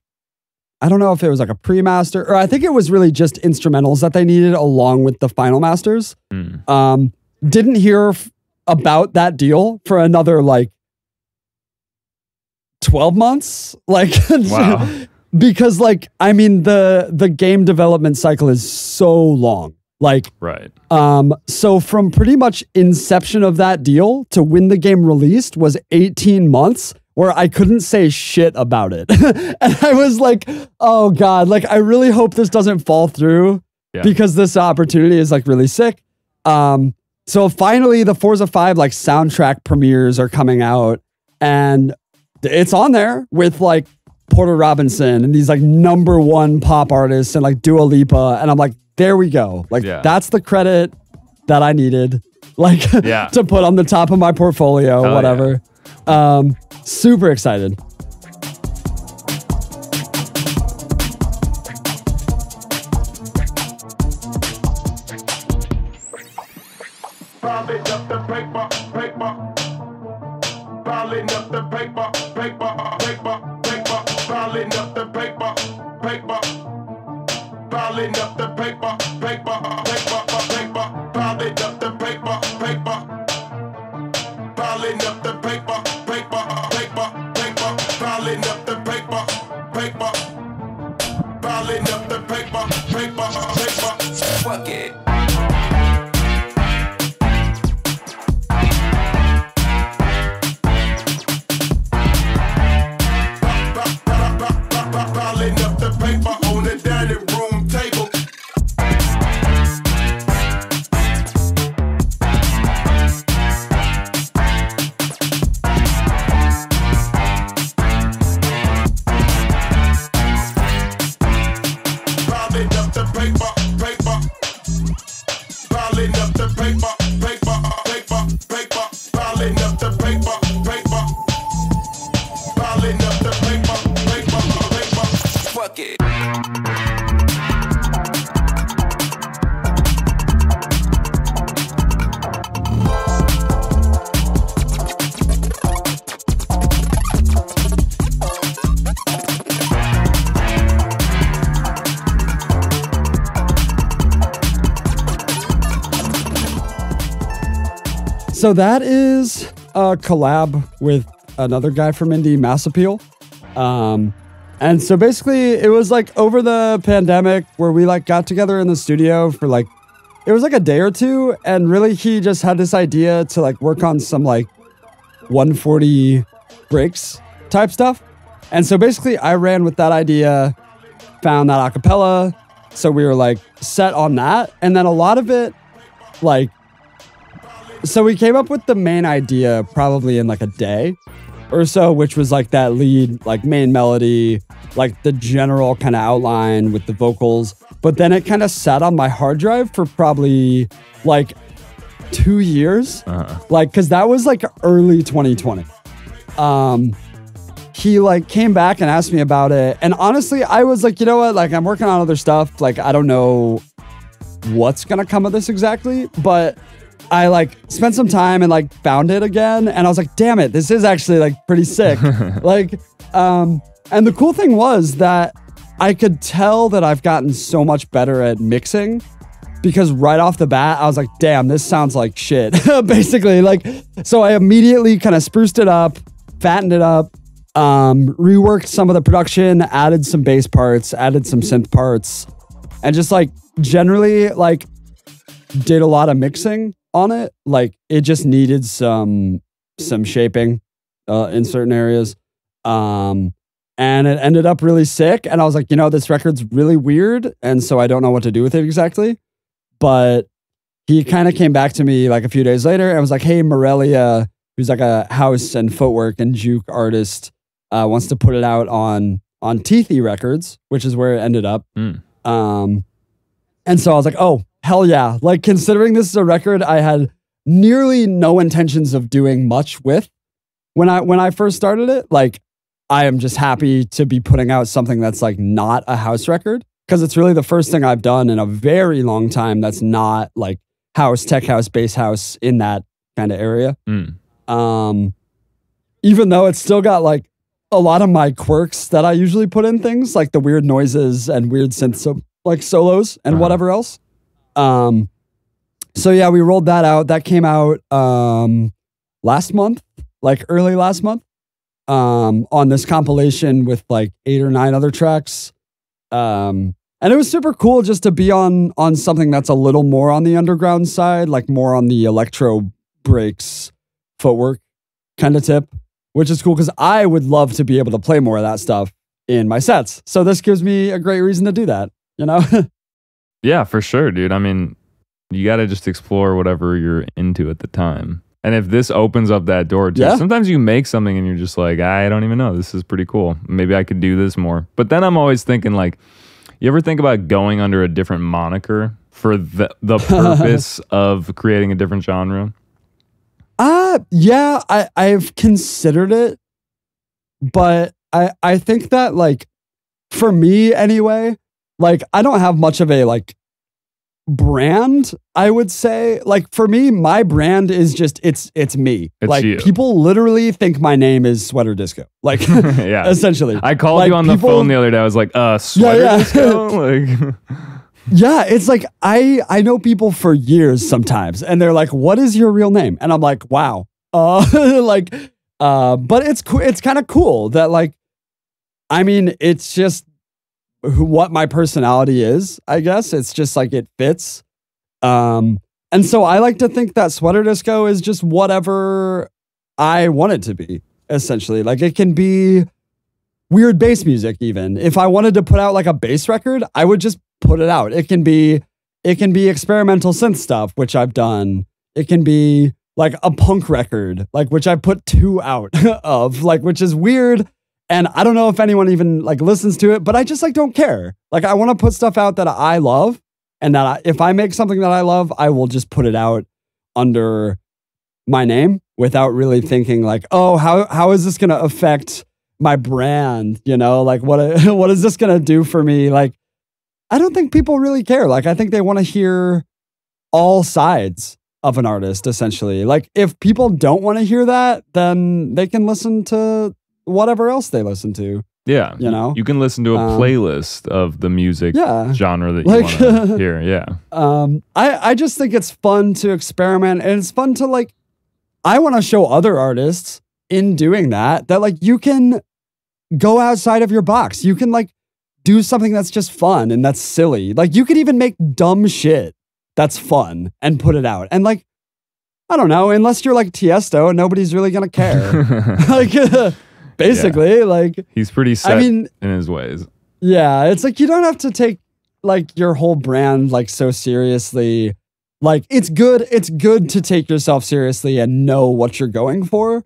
I don't know if it was like a pre-master or I think it was really just instrumentals that they needed along with the final masters. Mm. Um, didn't hear f- about that deal for another like 12 months. Like Wow. Because like I mean the the game development cycle is so long. Like Right. um so from pretty much inception of that deal to when the game released was 18 months where I couldn't say shit about it. and I was like, "Oh god, like I really hope this doesn't fall through Yeah. because this opportunity is like really sick." Um so finally the Forza 5 like soundtrack premieres are coming out and it's on there with like Porter Robinson and these like number one pop artists and like Dua Lipa. And I'm like, there we go. Like Yeah. that's the credit that I needed, like Yeah. to put on the top of my portfolio, Hell whatever. Um, super excited. Piling up the paper, paper. Piling up the paper, paper, paper, So that is a collab with another guy from Indy, Mass Appeal. Um, and so basically, it was like over the pandemic where we like got together in the studio for like it was like a day or two, and really he just had this idea to like work on some like 140 breaks type stuff. And so basically, I ran with that idea, found that acapella. So we were like set on that, and then a lot of it, like so we came up with the main idea probably in like a day or so, which was like that lead, like main melody, like the general kind of outline with the vocals. But then it kind of sat on my hard drive for probably like two years. Uh-huh. Like, cause that was like early 2020. Um, he like came back and asked me about it. And honestly, I was like, you know what? Like, I'm working on other stuff. Like, I don't know what's gonna come of this exactly, but I like spent some time and like found it again, and I was like, damn it, this is actually like pretty sick. like, um, and the cool thing was that I could tell that I've gotten so much better at mixing because right off the bat, I was like, damn, this sounds like shit. Basically, like, so I immediately kind of spruced it up, fattened it up, um, reworked some of the production, added some bass parts, added some synth parts, and just like generally like did a lot of mixing on it. Like it just needed some some shaping uh, in certain areas. Um, and it ended up really sick. And I was like, you know, this record's really weird, and so I don't know what to do with it exactly. but he kind of came back to me like a few days later and was like, "Hey, Morelia, who's like a house and footwork and juke artist, uh, wants to put it out on on Teethy Records, which is where it ended up." Hmm. Um, and so I was like, "Oh, hell yeah!" Like considering this is a record I had nearly no intentions of doing much with when I when I first started it. Like, I am just happy to be putting out something that's like not a house record because it's really the first thing I've done in a very long time that's not like house, tech house, bass house in that kind of area. Mm. Um, even though it's still got like a lot of my quirks that I usually put in things, like the weird noises and weird synth so like solos and Uh-huh. whatever else. Um, so yeah, we rolled that out. That came out um last month, like early last month, um, on this compilation with like eight or nine other tracks. Um, and it was super cool just to be on on something that's a little more on the underground side, like more on the electro breaks footwork kind of tip, which is cool because I would love to be able to play more of that stuff in my sets. So this gives me a great reason to do that, you know? Yeah, for sure, dude. I mean, you got to just explore whatever you're into at the time. And if this opens up that door too, Yeah. sometimes you make something and you're just like, I don't even know. This is pretty cool. Maybe I could do this more. But then I'm always thinking like, you ever think about going under a different moniker for the the purpose of creating a different genre? Uh yeah, I I've considered it, but I I think that like for me anyway, like I don't have much of a like brand, I would say. Like for me, my brand is just it's it's me. It's like you. people literally think my name is Sweater Disco. Like yeah. essentially. I called Like, you on the people- phone the other day. I was like, uh, sweater yeah. disco? Like, Yeah, it's like I I know people for years sometimes, and they're like, "What is your real name?" And I'm like, "Wow." Uh, like, uh, but it's cool. It's kind of cool that like, I mean, it's just who, what my personality is. I guess it's just like it fits. Um, and so I like to think that sweater disco is just whatever I want it to be. Essentially, like it can be weird bass music even if i wanted to put out like a bass record i would just put it out it can be it can be experimental synth stuff which i've done it can be like a punk record like which i put two out of like which is weird and i don't know if anyone even like listens to it but i just like don't care. Like i want to put stuff out that i love and that I, if i make something that i love i will just put it out under my name without really thinking like oh how how is this going to affect my brand? You know like what what is this going to do for me? Like i don't think people really care. Like i think they want to hear all sides of an artist essentially. Like if people don't want to hear that then they can listen to whatever else they listen to yeah. You know? you can listen to a Um, playlist of the music yeah genre that you Like- want to hear. Yeah. um i i just think it's fun to experiment and it's fun to like i want to show other artists in doing that that like you can go outside of your box you can like do something that's just fun and that's silly like you could even make dumb shit that's fun and put it out and like i don't know unless you're like tiesto nobody's really gonna care like basically like He's pretty set i mean in his ways. yeah, it's like you don't have to take like your whole brand like so seriously. Like it's good it's good to take yourself seriously and know what you're going for.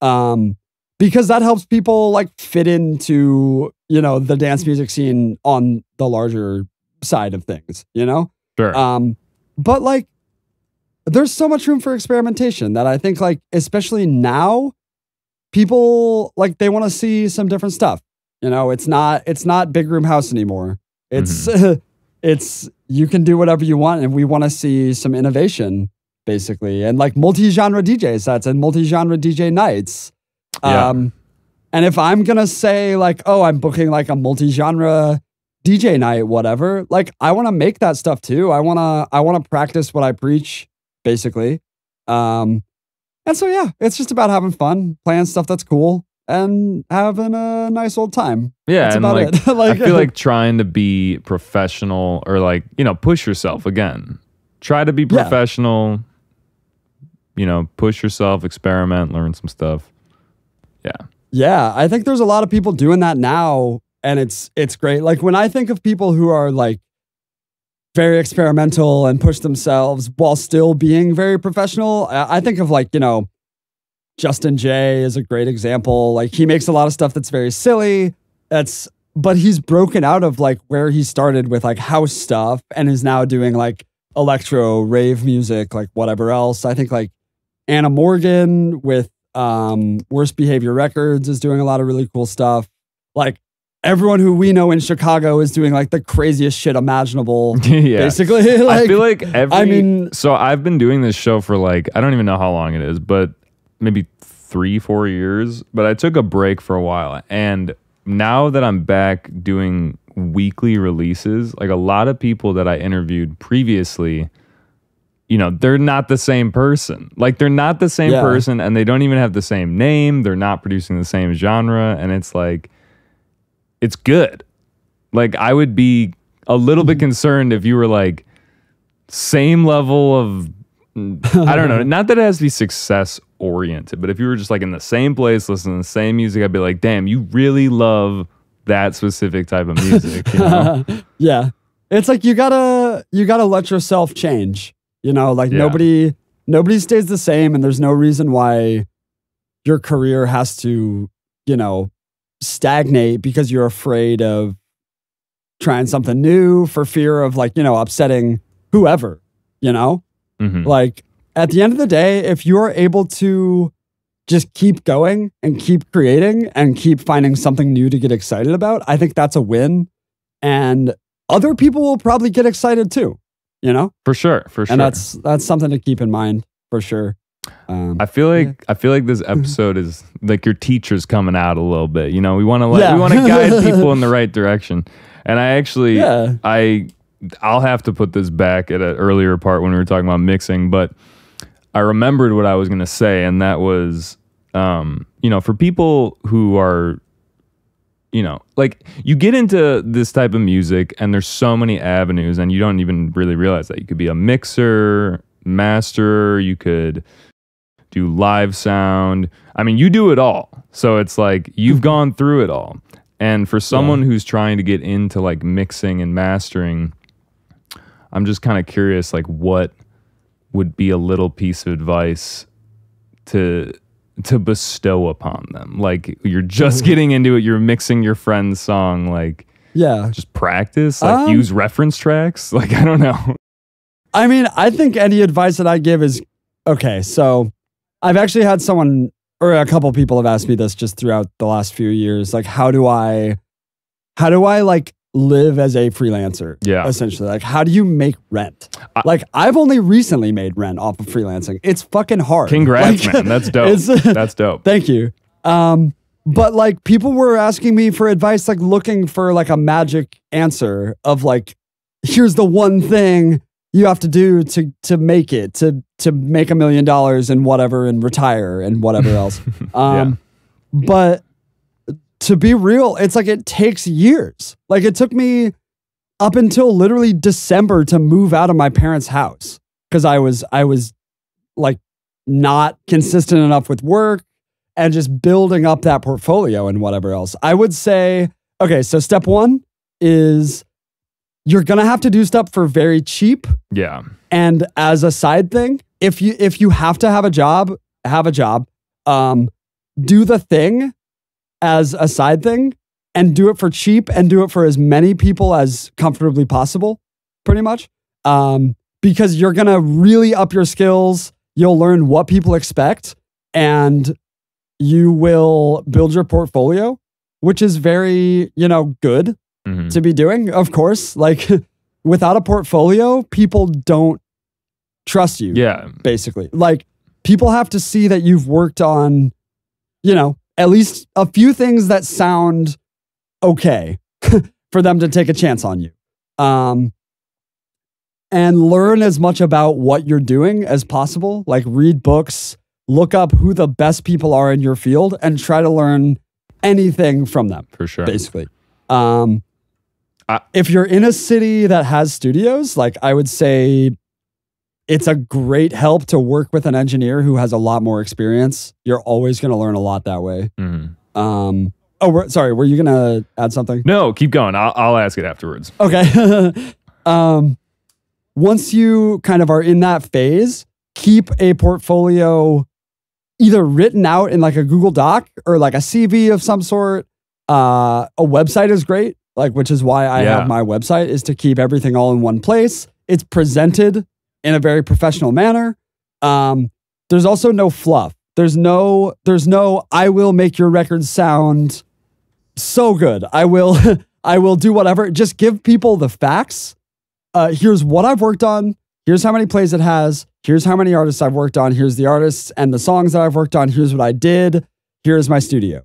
Um because that helps people like fit into, you know, the dance music scene on the larger side of things, you know? Sure. Um, but like, there's so much room for experimentation that I think, like, especially now, people like they want to see some different stuff. You know, it's not it's not big room house anymore. It's it's you can do whatever you want, and we want to see some innovation, basically, and like multi-genre DJ sets and multi-genre DJ nights. Yeah. Um, and if I'm gonna say like, oh, I'm booking like a multi-genre DJ night, whatever. Like I want to make that stuff too. I want to I want to practice what I preach basically. Um and so yeah, it's just about having fun, playing stuff that's cool and having a nice old time. yeah. That's and about like, it. like I feel like trying to be professional or like, you know, push yourself again. Try to be Yeah. professional, you know, push yourself, experiment, learn some stuff. Yeah. Yeah, I think there's a lot of people doing that now and it's it's great. Like when I think of people who are like very experimental and push themselves while still being very professional. I, think of like, you know, Justin Jay is a great example. Like he makes a lot of stuff that's very silly. That's but he's broken out of like where he started with like house stuff and is now doing like electro rave music, like whatever else. I think like Anna Morgan with um Worst Behavior Records is doing a lot of really cool stuff. Like everyone who we know in Chicago is doing like the craziest shit imaginable. yeah. Basically, like, I feel like every. I mean- so I've been doing this show for like I don't even know how long it is, but maybe three, four years. But I took a break for a while, and now that I'm back doing weekly releases, like a lot of people that I interviewed previously, you know, they're not the same person. Like they're not the same Yeah. person, and they don't even have the same name. They're not producing the same genre, and it's like, it's good. Like I would be a little bit concerned if you were like same level of I don't know, not that it has to be success oriented, but if you were just like in the same place listening to the same music, I'd be like, damn, you really love that specific type of music. You know? yeah. It's like you gotta you gotta let yourself change. You know, like Yeah. nobody nobody stays the same and there's no reason why your career has to, you know, stagnate because you're afraid of trying something new for fear of like, you know, upsetting whoever, you know? Mhm. Like at the end of the day, if you're able to just keep going and keep creating and keep finding something new to get excited about, I think that's a win. And other people will probably get excited too, you know? For sure, for sure. And that's that's something to keep in mind for sure. Um, I feel like Yeah. I feel like this episode is like your teacher's coming out a little bit. You know, we want to let Yeah. we want to guide people in the right direction. And I actually Yeah. I I'll have to put this back at an earlier part when we were talking about mixing, but I remembered what I was going to say and that was um, you know, for people who are you know, like you get into this type of music and there's so many avenues and you don't even really realize that you could be a mixer, master, you could do live sound. I mean, you do it all. So it's like you've gone through it all. And for someone who's trying to get into like mixing and mastering, I'm just kind of curious like what would be a little piece of advice to to bestow upon them. Like you're just getting into it, you're mixing your friend's song like yeah. just practice, like Um, use reference tracks. Like I don't know. I mean, I think any advice that I give is okay. So I've actually had someone or a couple people have asked me this just throughout the last few years. Like, how do I, how do I like live as a freelancer? Yeah. Essentially, like, how do you make rent? I- like, I've only recently made rent off of freelancing. It's fucking hard. Congrats, Like, man. That's dope. That's dope. Thank you. Um, but like people were asking me for advice, like looking for like a magic answer of like, here's the one thing you have to do to to make it, to to make a million dollars and whatever and retire and whatever else. Um, but to be real, it's like it takes years. Like it took me up until literally December to move out of my parents' house because I was I was like not consistent enough with work and just building up that portfolio and whatever else. I would say, okay, so step one is you're gonna have to do stuff for very cheap. Yeah. and as a side thing if you if you have to have a job have a job um do the thing as a side thing and do it for cheap and do it for as many people as comfortably possible pretty much um because you're gonna really up your skills. You'll learn what people expect and you will build your portfolio which is very you know good Mhm. to be doing, of course. Like without a portfolio, people don't trust you, Yeah. basically. Like people have to see that you've worked on, you know, at least a few things that sound okay for them to take a chance on you. Um, and learn as much about what you're doing as possible. Like read books, look up who the best people are in your field, and try to learn anything from them For sure. basically. Um, I- if you're in a city that has studios, like I would say, it's a great help to work with an engineer who has a lot more experience. You're always going to learn a lot that way. Mhm. Um, oh, we're, sorry, were you going to add something? No, keep going. I'll, I'll ask it afterwards. Okay. um, once you kind of are in that phase, keep a portfolio either written out in like a Google Doc or like a CV of some sort. Uh, a website is great, like which is why I Yeah. have my website is to keep everything all in one place. It's presented in a very professional manner. Um, there's also no fluff. There's no there's no I will make your record sound so good. I will I will do whatever. Just give people the facts. Uh, here's what I've worked on. Here's how many plays it has. Here's how many artists I've worked on. Here's the artists and the songs that I've worked on. Here's what I did. Here's my studio.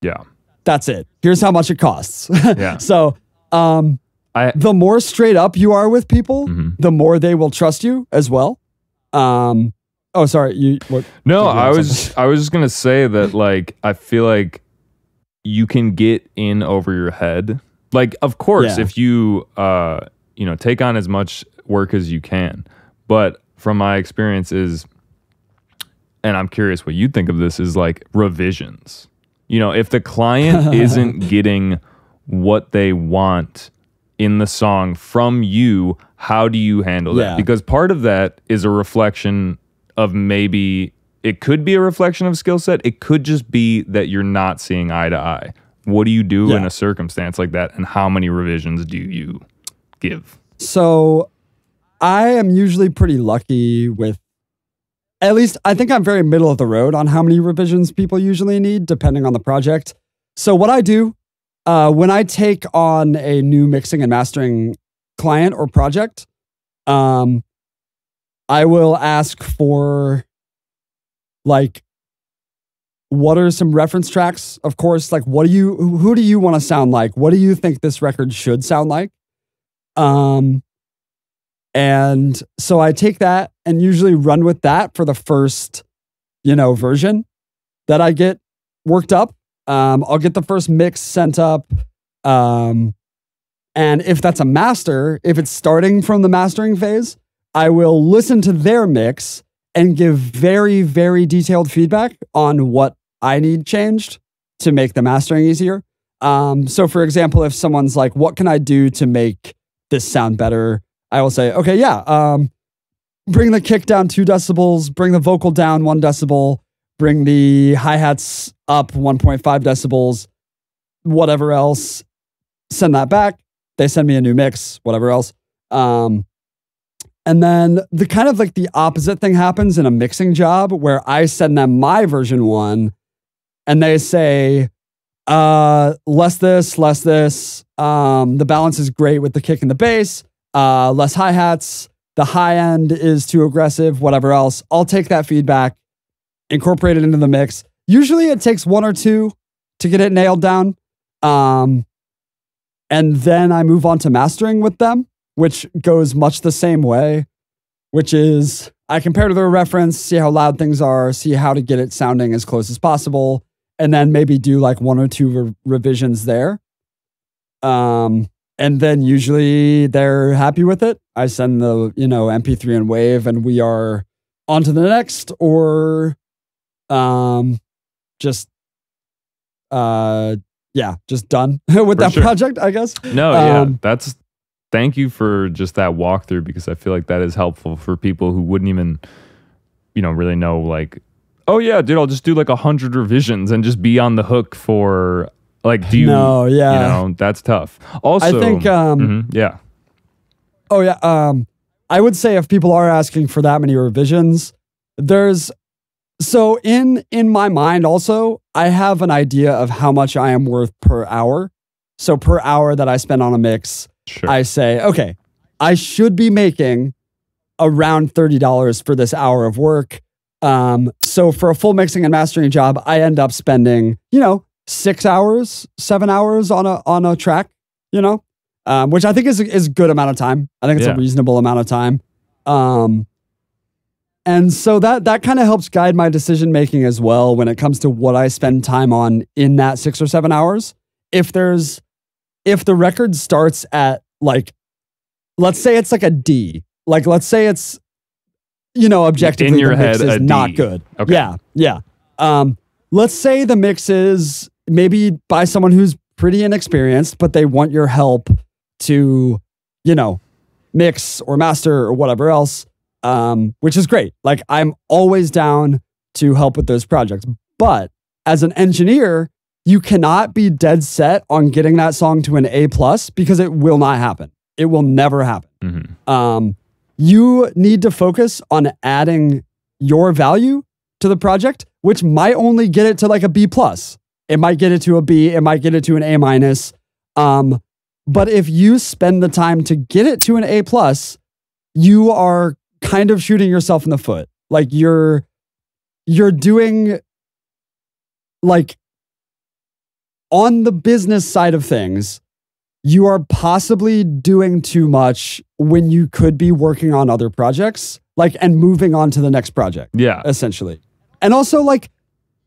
Yeah. That's it. Here's how much it costs. Yeah. so, um, I the more straight up you are with people, Mhm. the more they will trust you as well. Um, oh, sorry. You what? No, I was I was just gonna say that like I feel like you can get in over your head. Like, of course, Yeah. if you uh you know take on as much work as you can, but from my experience is, and I'm curious what you think of this is like revisions. You know, if the client isn't getting what they want in the song from you, how do you handle that? Yeah. Because part of that is a reflection of maybe it could be a reflection of skill set. It could just be that you're not seeing eye to eye. What do you do in a circumstance like that? And how many revisions do you give? So, I am usually pretty lucky with. At least I think I'm very middle of the road on how many revisions people usually need, depending on the project. So what I do uh, when I take on a new mixing and mastering client or project, um, I will ask for like what are some reference tracks? Of course like what do you who do you want to sound like? What do you think this record should sound like? Um and so i take that and usually run with that for the first you know version that i get worked up. Um i'll get the first mix sent up um and if that's a master if it's starting from the mastering phase i will listen to their mix and give very very detailed feedback on what i need changed to make the mastering easier. Um so for example if someone's like what can i do to make this sound better i will say okay yeah um bring the kick down two decibels bring the vocal down one decibel bring the hi-hats up 1.5 decibels whatever else send that back they send me a new mix whatever else um and then the kind of like the opposite thing happens in a mixing job where I send them my version one and they say, uh, less this, less this. Um, the balance is great with the kick and the bass, uh, less hi hats. The high end is too aggressive, whatever else. I'll take that feedback, incorporate it into the mix. Usually it takes one or two to get it nailed down. Um, and then I move on to mastering with them which goes much the same way, which is I compare to their reference, see how loud things are, see how to get it sounding as close as possible, and then maybe do like one or two re- revisions there. Um, and then usually they're happy with it. I send the you know MP3 and Wave, and we are on to the next, or um, just uh, yeah, just done with For that sure. project, I guess. No, yeah, Um, that's thank you for just that walkthrough because I feel like that is helpful for people who wouldn't even, you know, really know like, oh yeah, dude, I'll just do like a hundred revisions and just be on the hook for like, do you? No, yeah. you know, that's tough. Also, I think um, mhm, yeah, Oh yeah. Um, I would say if people are asking for that many revisions, there's so in in my mind also I have an idea of how much I am worth per hour. So per hour that I spend on a mix, sure, I say, okay, I should be making around thirty dollars for this hour of work. Um, so for a full mixing and mastering job, I end up spending, you know, six hours, seven hours on a on a track, you know, um, which I think is is a good amount of time. I think it's Yeah. a reasonable amount of time. Um, and so that that kind of helps guide my decision making as well when it comes to what I spend time on in that six or seven hours. If there's if the record starts at like let's say it's like a D, like let's say it's you know objectively your the mix head, is not D. good. Okay. Yeah, yeah. Um, let's say the mix is maybe by someone who's pretty inexperienced, but they want your help to, you know, mix or master or whatever else, um, which is great. Like I'm always down to help with those projects. But as an engineer, you cannot be dead set on getting that song to an A plus because it will not happen. It will never happen. Mhm. Um, you need to focus on adding your value to the project, which might only get it to like a B plus. It might get it to a B. It might get it to an A minus. Um, but if you spend the time to get it to an A plus, you are kind of shooting yourself in the foot. Like you're you're doing like on the business side of things, you are possibly doing too much when you could be working on other projects, like and moving on to the next project Yeah. essentially. And also, like,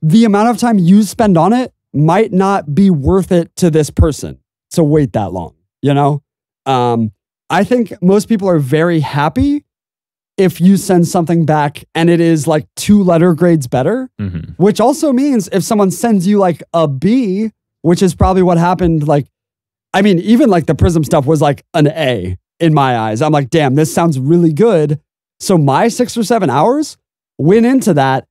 the amount of time you spend on it might not be worth it to this person to wait that long, you know? Um, I think most people are very happy if you send something back and it is like two letter grades better, Mhm. which also means if someone sends you like a B, which is probably what happened, like, I mean, even like the Prism stuff was like an A in my eyes. I'm like, damn, this sounds really good. So my six or seven hours went into that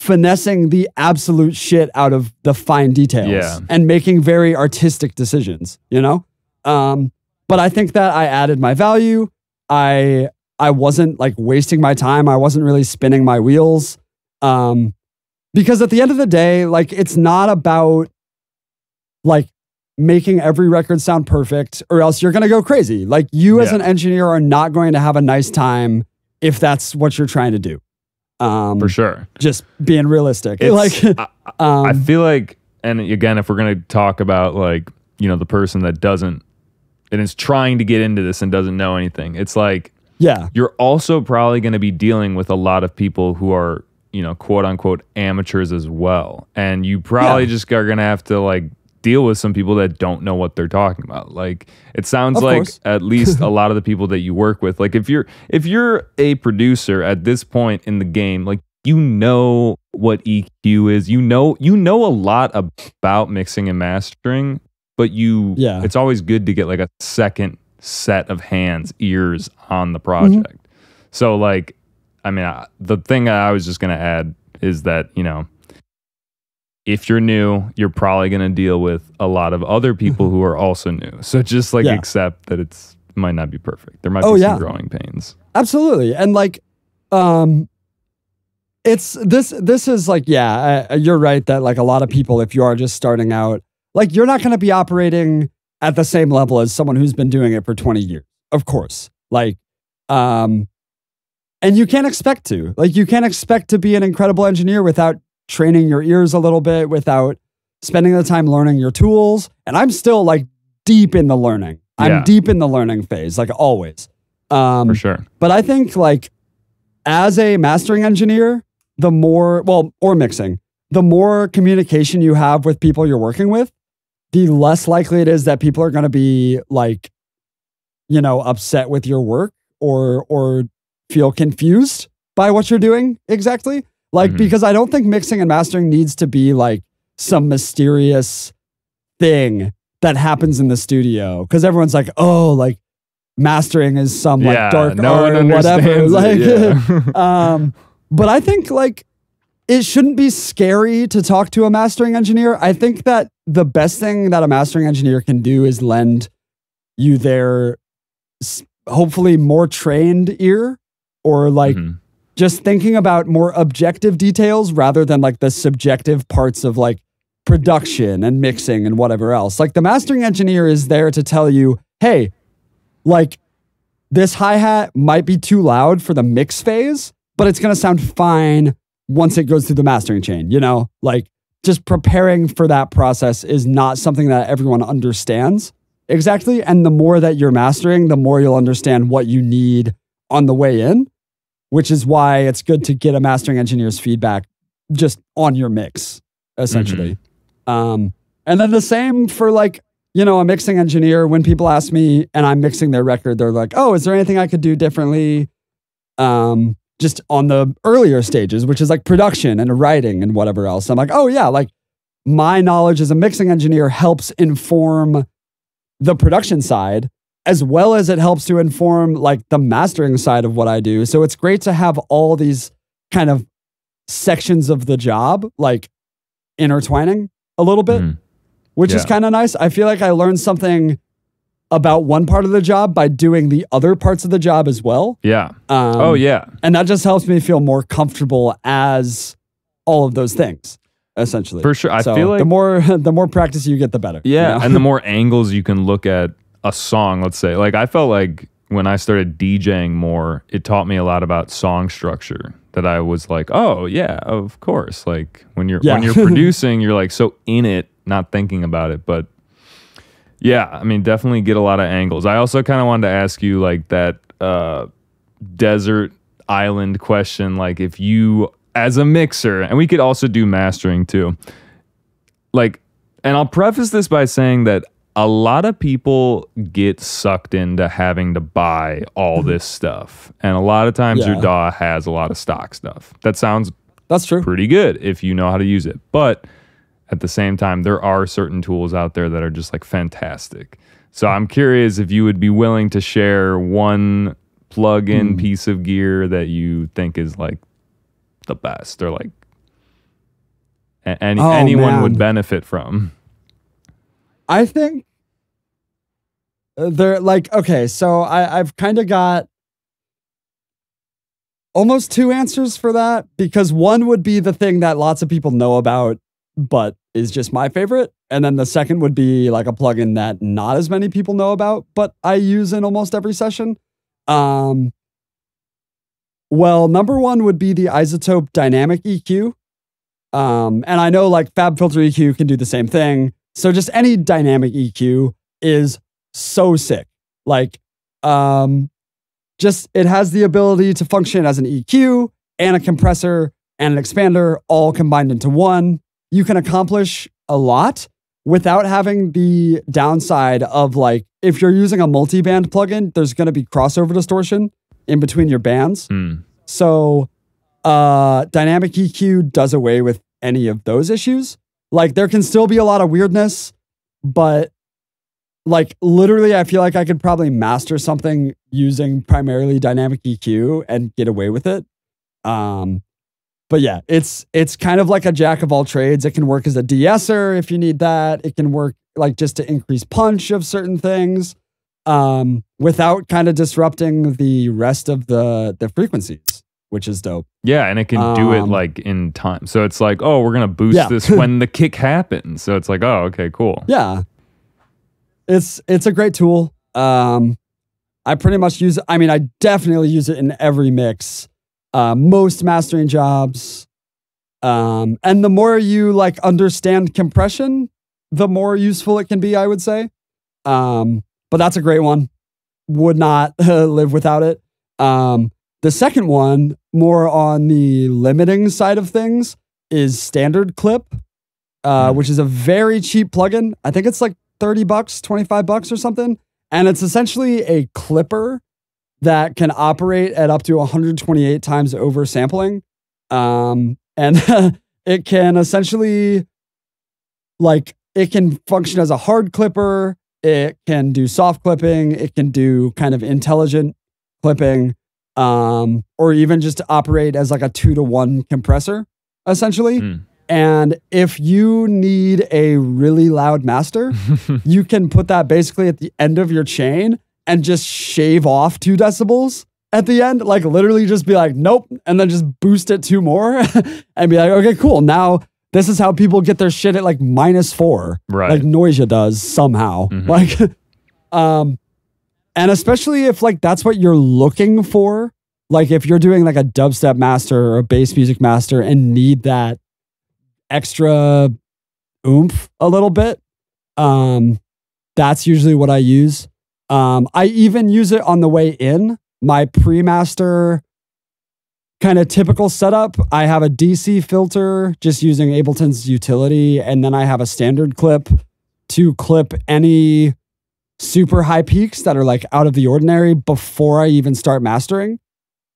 finessing the absolute shit out of the fine details Yeah. and making very artistic decisions, you know? Um, but I think that I added my value. I I wasn't like wasting my time. I wasn't really spinning my wheels. Um, because at the end of the day, like it's not about like making every record sound perfect or else you're going to go crazy. Like you as an engineer are not going to have a nice time if that's what you're trying to do. Um, For sure. just being realistic. It's- like, I, um, I feel like, and again, if we're gonna talk about like you know the person that doesn't and is trying to get into this and doesn't know anything, it's like yeah, you're also probably going to be dealing with a lot of people who are you know quote unquote amateurs as well, and you probably Yeah. just are going to have to like deal with some people that don't know what they're talking about. Like it sounds Of like course. at least a lot of the people that you work with, like if you're if you're a producer at this point in the game, like you know what EQ is, you know you know a lot about mixing and mastering, but you Yeah. it's always good to get like a second set of hands, ears on the Mm-hmm. project. So like I mean, I, the thing I was just going to add is that, you know, if you're new, you're probably going to deal with a lot of other people who are also new. So just like Yeah. accept that it's might not be perfect. There might Oh, be yeah. some growing pains. absolutely. And like, um, it's this, this is like, yeah, uh, you're right that like a lot of people, if you are just starting out, like you're not going to be operating at the same level as someone who's been doing it for 20 years, of course. Like, um, and you can't expect to, like, you can't expect to be an incredible engineer without training your ears a little bit, without spending the time learning your tools. And I'm still like deep in the learning. I'm Yeah. deep in the learning phase, like always. Um, For sure. but I think like as a mastering engineer, the more well or mixing, the more communication you have with people you're working with, the less likely it is that people are going to be like you know upset with your work or or feel confused by what you're doing exactly. Like Mhm. because I don't think mixing and mastering needs to be like some mysterious thing that happens in the studio because everyone's like, "Oh, like mastering is some like yeah, dark no art or whatever. understands Like, yeah. um, but I think like it shouldn't be scary to talk to a mastering engineer. I think that the best thing that a mastering engineer can do is lend you their hopefully more trained ear or like Mhm. Just thinking about more objective details rather than like the subjective parts of like production and mixing and whatever else. Like the mastering engineer is there to tell you, hey, like this hi hat might be too loud for the mix phase, but it's going to sound fine once it goes through the mastering chain, you know? Like just preparing for that process is not something that everyone understands exactly. And the more that you're mastering, the more you'll understand what you need on the way in, which is why it's good to get a mastering engineer's feedback just on your mix, essentially. Um, and then the same for like, you know, a mixing engineer. When people ask me and I'm mixing their record, they're like, oh, is there anything I could do differently? Um, just on the earlier stages, which is like production and writing and whatever else. I'm like, oh, yeah, like my knowledge as a mixing engineer helps inform the production side. As well as it helps to inform like the mastering side of what I do. So it's great to have all these kind of sections of the job like intertwining a little bit, Mhm. which is kind of nice. I feel like I learned something about one part of the job by doing the other parts of the job as well. Yeah. Um, oh yeah. and that just helps me feel more comfortable as all of those things, essentially. For sure. I So feel like the more the more practice you get, the better. you Yeah, know? and the more angles you can look at a song, let's say. Like I felt like when I started DJing more, it taught me a lot about song structure. That I was like, oh yeah, of course. Like when you're Yeah. when you're producing, you're like so in it, not thinking about it. But yeah, I mean, definitely get a lot of angles. I also kind of wanted to ask you like that uh, desert island question. Like if you as a mixer, and we could also do mastering too like and I'll preface this by saying that a lot of people get sucked into having to buy all this stuff. And a lot of times your DAW has a lot of stock stuff. That sounds that's true. pretty good if you know how to use it. But at the same time, there are certain tools out there that are just like fantastic. So I'm curious if you would be willing to share one plug in Hmm. piece of gear that you think is like the best or like any, Oh, anyone would benefit from. I think they're like okay. So I I've kind of got almost two answers for that because one would be the thing that lots of people know about, but is just my favorite, and then the second would be like a plugin that not as many people know about, but I use in almost every session. Um. Well, number one would be the iZotope Dynamic EQ. Um, and I know like FabFilter EQ can do the same thing. So just any dynamic EQ is so sick. Like, um, just it has the ability to function as an EQ and a compressor and an expander all combined into one. You can accomplish a lot without having the downside of like if you're using a multi-band plugin, there's going to be crossover distortion in between your bands. Hmm. So uh dynamic EQ does away with any of those issues. Like there can still be a lot of weirdness, but like literally I feel like I could probably master something using primarily dynamic EQ and get away with it. Um but yeah, it's it's kind of like a jack of all trades. It can work as a de-esser if you need that. It can work like just to increase punch of certain things um, without kind of disrupting the rest of the the frequencies, which is dope. Yeah, and it can do it Um, like in time. So it's like, oh, we're gonna boost Yeah. this when the kick happens. So it's like, oh, okay, cool. Yeah, it's it's a great tool. Um, I pretty much use it. I mean, I definitely use it in every mix, uh, most mastering jobs. Um, and the more you like understand compression, the more useful it can be. I would say. Um, but that's a great one. Would not live without it. Um, the second one, more on the limiting side of things, is Standard Clip, uh, Mm. which is a very cheap plugin. I think it's like 30 bucks, 25 bucks or something. And it's essentially a clipper that can operate at up to 128 times over sampling. Um, and it can essentially, like, it can function as a hard clipper. It can do soft clipping. It can do kind of intelligent clipping, um, or even just operate as like a two to one compressor, essentially. Mm. And if you need a really loud master, you can put that basically at the end of your chain and just shave off two decibels at the end. Like literally just be like, nope. And then just boost it two more and be like, okay, cool. Now this is how people get their shit at like minus four. Right. Like Noisia does somehow. Mhm. Like, um, and especially if like that's what you're looking for. Like if you're doing like a dubstep master or a bass music master and need that extra oomph a little bit, um, that's usually what I use. Um, I even use it on the way in. My pre-master kind of typical setup. I have a DC filter just using Ableton's utility, and then I have a standard clip to clip any super high peaks that are like out of the ordinary before I even start mastering.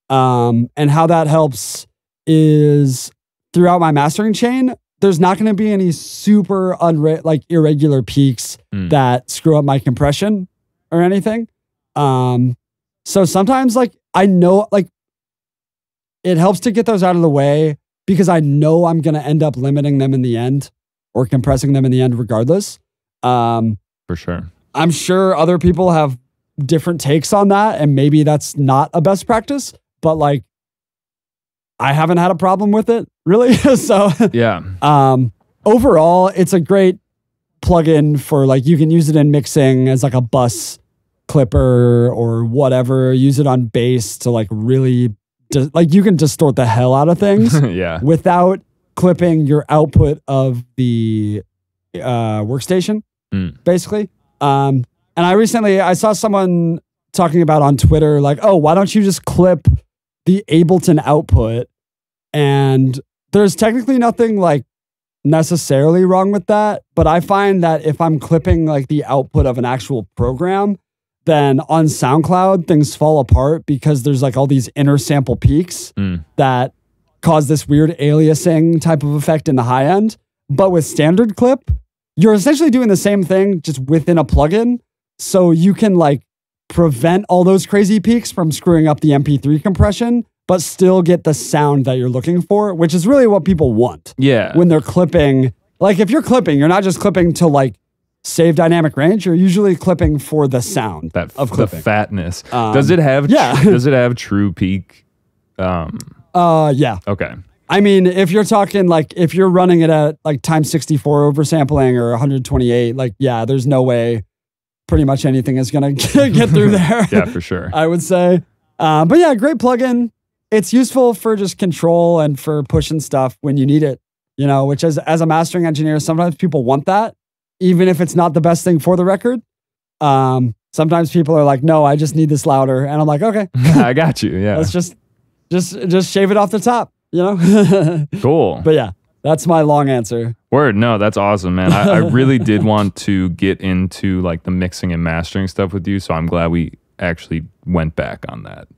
Um, and how that helps is throughout my mastering chain, there's not going to be any super unre- like irregular peaks Mm. that screw up my compression or anything. Um, so sometimes like I know like it helps to get those out of the way because I know I'm gonna end up limiting them in the end or compressing them in the end regardless. Um, For sure. I'm sure other people have different takes on that, and maybe that's not a best practice, but like I haven't had a problem with it really. so Yeah. um overall it's a great plugin for like you can use it in mixing as like a bus clipper or whatever. Use it on bass to like really like you can distort the hell out of things yeah. without clipping your output of the uh, workstation, Mm. basically. Um, and I recently I saw someone talking about on Twitter, like, oh, why don't you just clip the Ableton output? And there's technically nothing like necessarily wrong with that, but I find that if I'm clipping like the output of an actual program, then on SoundCloud things fall apart because there's like all these inner sample peaks Mm. that cause this weird aliasing type of effect in the high end. But with standard clip, you're essentially doing the same thing just within a plugin. So you can like prevent all those crazy peaks from screwing up the MP3 compression, but still get the sound that you're looking for, which is really what people want Yeah. when they're clipping. Like if you're clipping, you're not just clipping to like save dynamic range, you're usually clipping for the sound that of the clipping. fatness. Um, does it have yeah. does it have true peak? Um uh yeah. okay. I mean, if you're talking like if you're running it at like times 64 oversampling or 128, like yeah, there's no way pretty much anything is gonna get through there. Yeah, for sure. I would say. Uh, but yeah, great plugin. It's useful for just control and for pushing stuff when you need it. You know, which as as a mastering engineer, sometimes people want that, even if it's not the best thing for the record. Um, sometimes people are like, "No, I just need this louder," and I'm like, "Okay, I got you. Yeah. let's just just just shave it off the top." You know. cool. but yeah, that's my long answer. Word, no, that's awesome, man. I, I really did want to get into like the mixing and mastering stuff with you, so I'm glad we actually went back on that.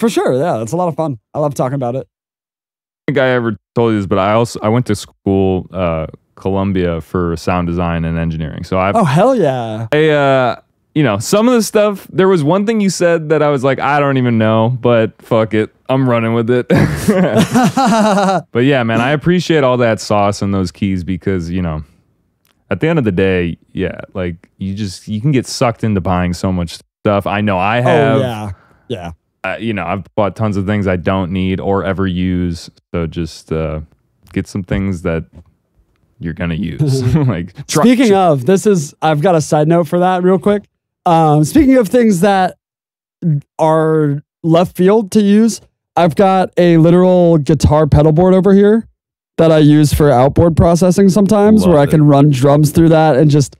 For sure, yeah, that's a lot of fun. I love talking about it. I think I ever told you this, but I also I went to school, uh, Columbia for sound design and engineering. So I've Oh hell yeah! I, uh, you know, some of the stuff. There was one thing you said that I was like, I don't even know, but fuck it, I'm running with it. but yeah, man, I appreciate all that sauce and those keys because you know, at the end of the day, yeah, like you just you can get sucked into buying so much stuff. I know I have. oh yeah, yeah. Uh, you know, I've bought tons of things I don't need or ever use. So just uh, get some things that you're gonna use. like Speaking of, this is I've got a side note for that real quick. Um, speaking of things that are left field to use, I've got a literal guitar pedal board over here that I use for outboard processing sometimes, where Love I can run drums through that and just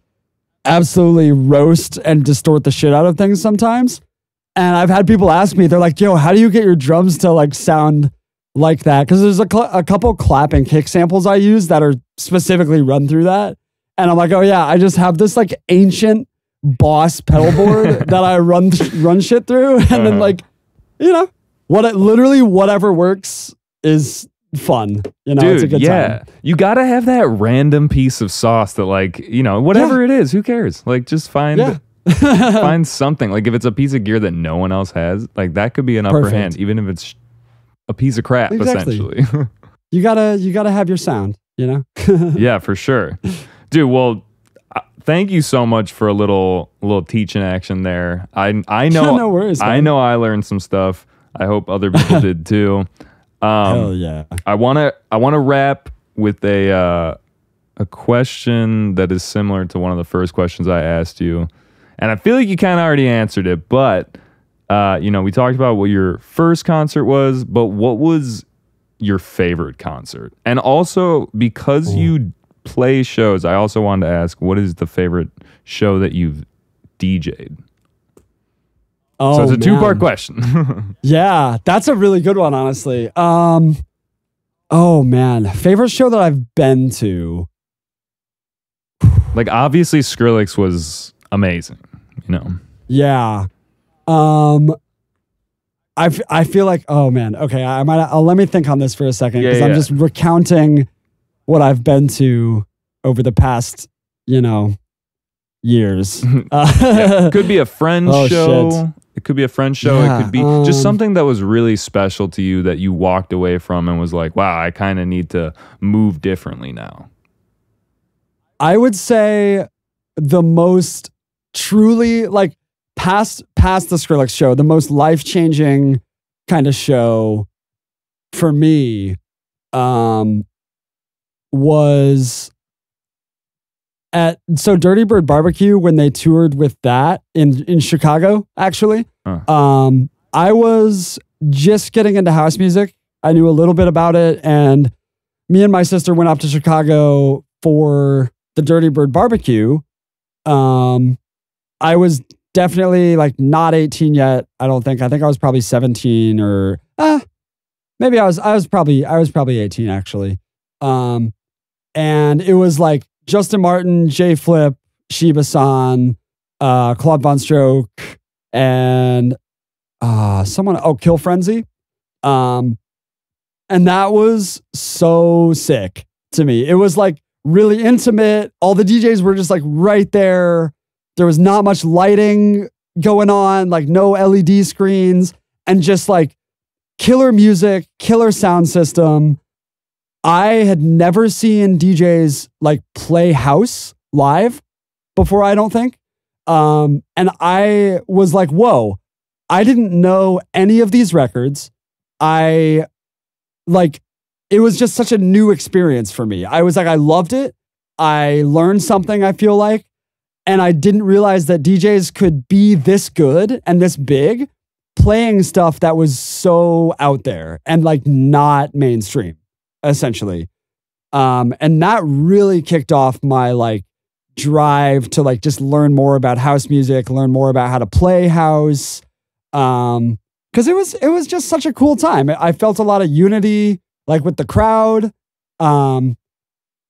absolutely roast and distort the shit out of things sometimes. And I've had people ask me, they're like, "Yo, how do you get your drums to like sound like that?" Because there's a, a couple clap and kick samples I use that are specifically run through that. And I'm like, "Oh yeah, I just have this like ancient Boss pedal board that I run run shit through, and then Uh-huh. like, you know, what it, literally whatever works is fun. You know, it's a Dude, good yeah, time. you gotta have that random piece of sauce that, like, you know, whatever it is, who cares? Like, just find Yeah. find something. Like, if it's a piece of gear that no one else has, like that could be an upper Perfect. hand, even if it's a piece of crap, Exactly. essentially. you gotta you gotta have your sound. You know. yeah, for sure, dude. Well, uh, thank you so much for a little little teaching action there. I I know no worries. I man. know I learned some stuff. I hope other people did too. Um, Hell yeah. I want to I want to wrap with a uh, a question that is similar to one of the first questions I asked you, and I feel like you kind of already answered it. But uh, you know, we talked about what your first concert was, but what was your favorite concert? And also because you play shows, I also wanted to ask, what is the favorite show that you've DJ'd? Oh, so it's a two part question. Yeah, that's a really good one, honestly. Um, oh man, favorite show that I've been to. like obviously Skrillex was amazing, you know. Yeah, um, I, f- I feel like oh man, okay, I might I'll, let me think on this for a second Yeah, because I'm yeah. just recounting what I've been to over the past, you know, years. Uh, could be a friend Oh, show. shit. It could be a friend show. It could be um, just something that was really special to you that you walked away from and was like, wow, I kind of need to move differently now. I would say the most truly like past past the Skrillex show, the most life changing kind of show for me um was at so Dirtybird Barbecue when they toured with that in in Chicago actually. Um I was just getting into house music. I knew a little bit about it and me and my sister went up to Chicago for the Dirtybird barbecue. Um, I was definitely like not 18 yet. I don't think. I think I was probably 17 or uh, maybe I was. I was probably. I was probably 18 actually. Um, and it was like Justin Martin, J.Phlip, Shiba San, uh, Claude VonStroke, and uh, someone. Oh, Kill Frenzy. Um, and that was so sick to me. It was like really intimate. All the DJs were just like right there. There was not much lighting going on, like no LED screens, and just like killer music, killer sound system. I had never seen DJs like play house live before, I don't think. Um, and I was like, whoa, I didn't know any of these records. I like it was just such a new experience for me. I was like, I loved it. I learned something, I feel like. And I didn't realize that DJs could be this good and this big playing stuff that was so out there and like not mainstream, essentially. Um, and that really kicked off my like drive to like just learn more about house music, learn more about how to play house. Um, because it was it was just such a cool time. I felt a lot of unity like with the crowd. Um,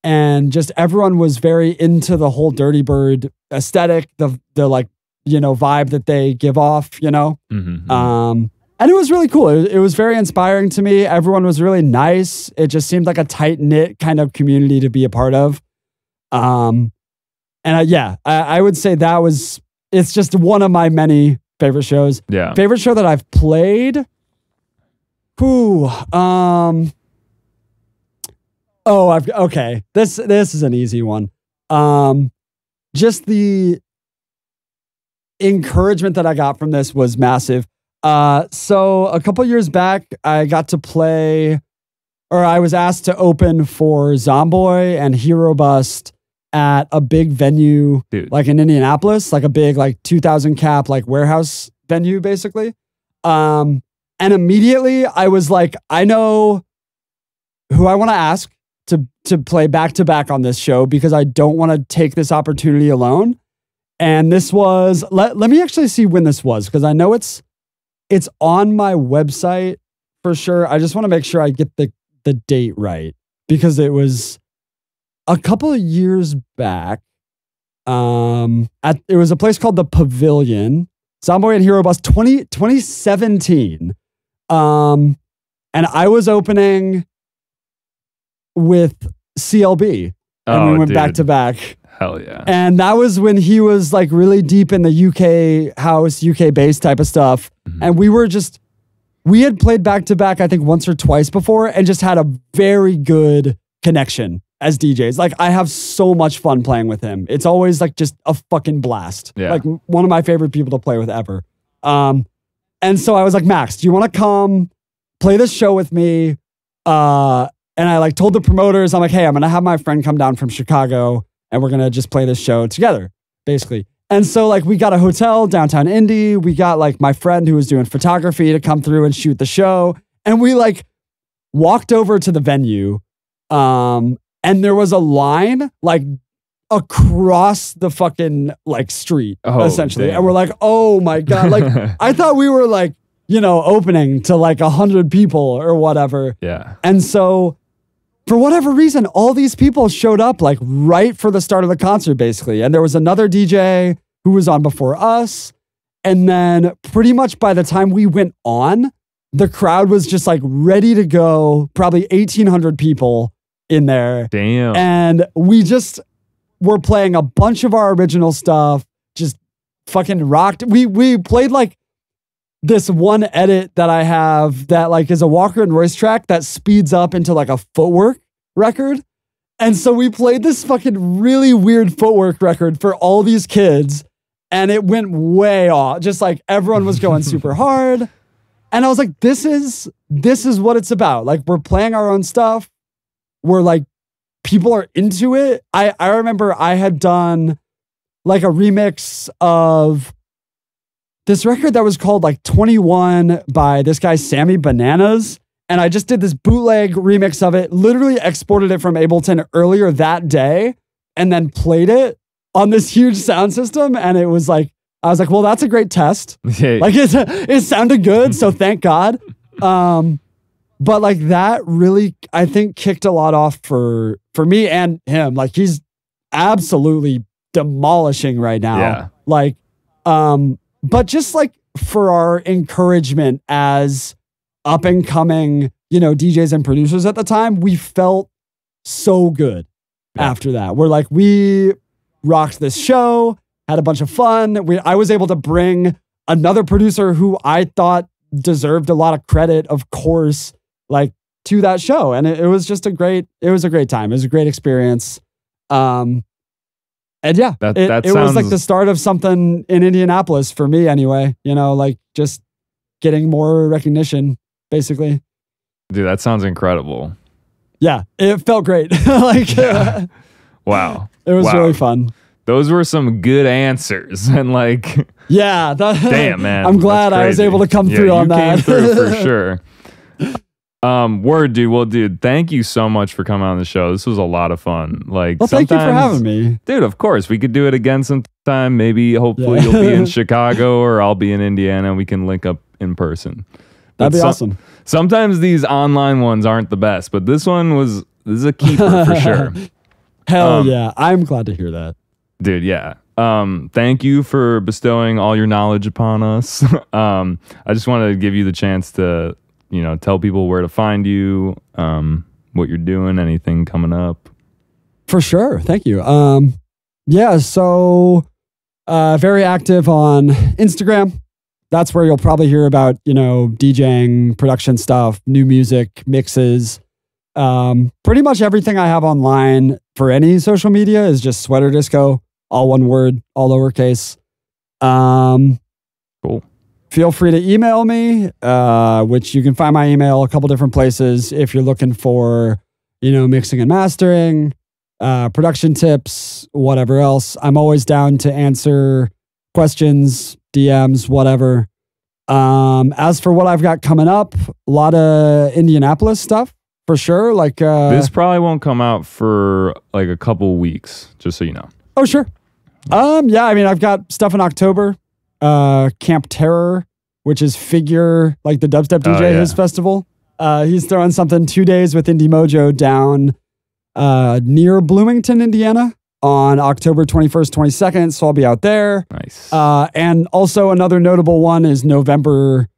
and just everyone was very into the whole Dirtybird aesthetic, the the like, you know, vibe that they give off, you know. Mhm. Um, and it was really cool. It, it was very inspiring to me. Everyone was really nice. It just seemed like a tight knit kind of community to be a part of. Um, and I, yeah, I, I would say that was. It's just one of my many favorite shows. yeah. Favorite show that I've played. Who? Um. Oh, I've okay. This this is an easy one. Um, just the encouragement that I got from this was massive. Uh, so a couple years back, I got to play, or I was asked to open for Zomboy and Herobust at a big venue Dude. like in Indianapolis, like a big like 2000 cap like warehouse venue basically. Um and immediately I was like I know who I want to ask to to play back to back on this show because I don't want to take this opportunity alone. And this was let, let me actually see when this was because I know it's it's on my website for sure. I just want to make sure I get the the date right because it was a couple of years back. Um, at it was a place called the Pavilion, Zomboy and Herobust 20, 2017. Um, and I was opening with CLB, and Oh, we went back to back. Hell yeah. And that was when he was like really deep in the UK house, UK bass type of stuff. Mhm. And we were just, we had played back to back, I think once or twice before, and just had a very good connection as DJs. Like, I have so much fun playing with him. It's always like just a fucking blast. Yeah. Like, one of my favorite people to play with ever. Um, and so I was like, Max, do you want to come play this show with me? Uh, and I like told the promoters, I'm like, hey, I'm gonna have my friend come down from Chicago and we're gonna just play this show together, basically. And so like we got a hotel downtown Indy. We got like my friend who was doing photography to come through and shoot the show. And we like walked over to the venue. Um, and there was a line like across the fucking like street, Oh, essentially. damn. And we're like, oh my God. Like I thought we were like, you know, opening to like a hundred people or whatever. yeah. And so, for whatever reason, all these people showed up like right for the start of the concert, basically. And there was another DJ who was on before us. And then, pretty much by the time we went on, the crowd was just like ready to go, probably 1,800 people in there. Damn. And we just, were playing a bunch of our original stuff, just fucking rocked. We we played like this one edit that I have that like is a Walker and Royce track that speeds up into like a footwork record. And so we played this fucking really weird footwork record for all these kids and it went way off. Just like everyone was going super hard. And I was like, this is this is what it's about. Like we're playing our own stuff. We're like people are into it. I I remember I had done like a remix of this record that was called like 21 by this guy Sammy Bananas and I just did this bootleg remix of it, literally exported it from Ableton earlier that day and then played it on this huge sound system and it was like I was like, "Well, that's a great test." Like it it sounded good, so thank God. Um but like that really I think kicked a lot off for for me and him. Like he's absolutely demolishing right now. Yeah. Like um but just like for our encouragement as up and coming, you know, DJs and producers at the time, we felt so good Yeah. after that. We're like we rocked this show, had a bunch of fun. We I was able to bring another producer who I thought deserved a lot of credit, of course, like to that show. And it, it was just a great, it was a great time. It was a great experience. Um and yeah, That- it, that it was like the start of something in Indianapolis for me anyway, you know, like just getting more recognition, basically. Dude, that sounds incredible. Yeah, it felt great. like Yeah. Uh, wow. it was Wow. really fun. Those were some good answers. And like, Yeah. that- damn, man. I'm glad I was able to come Yeah, through on that. came through for sure. Um, word, dude. Well, dude, thank you so much for coming on the show. This was a lot of fun. Like, Well, thank you for having me. dude. Of course, we could do it again sometime. Maybe, hopefully, Yeah. you'll be in Chicago or I'll be in Indiana. and We can link up in person. But That'd be some- awesome. Sometimes these online ones aren't the best, but this one was. This is a keeper for sure. Hell Um, yeah. I'm glad to hear that. dude yeah um thank you for bestowing all your knowledge upon us um i just wanted to give you the chance to you know tell people where to find you um what you're doing anything coming up For sure. Thank you. Um, yeah, so uh, very active on Instagram. That's where you'll probably hear about, you know, DJing, production stuff, new music, mixes. Um, pretty much everything I have online for any social media is just sweater disco, all one word, all lowercase. Um, Cool. Feel free to email me, uh, which you can find my email a couple different places if you're looking for, you know, mixing and mastering, uh, production tips, whatever else. I'm always down to answer questions, DMs, whatever. Um, as for what I've got coming up, a lot of Indianapolis stuff for sure. Like, uh, this probably won't come out for like a couple weeks just so you know Oh, sure. Um, yeah, I mean, I've got stuff in October. Uh, Camp Terror, which is figure like the dubstep DJ Oh, yeah. his festival. Uh, he's throwing something two days with Indy Mojo down uh, near Bloomington, Indiana on October 21st, 22nd. So I'll be out there. nice Uh, and also another notable one is November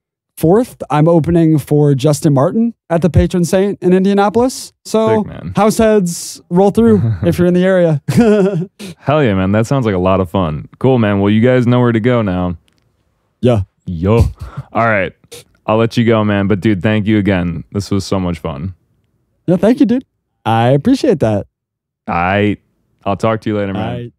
4th. I'm opening for Justin Martin at the Patron Saint in Indianapolis. So house heads roll through if you're in the area. hell yeah man that sounds like a lot of fun cool man well you guys know where to go now yeah. yo all right i'll let you go man but dude thank you again this was so much fun Yeah, thank you, dude. I appreciate that. i i'll talk to you later man I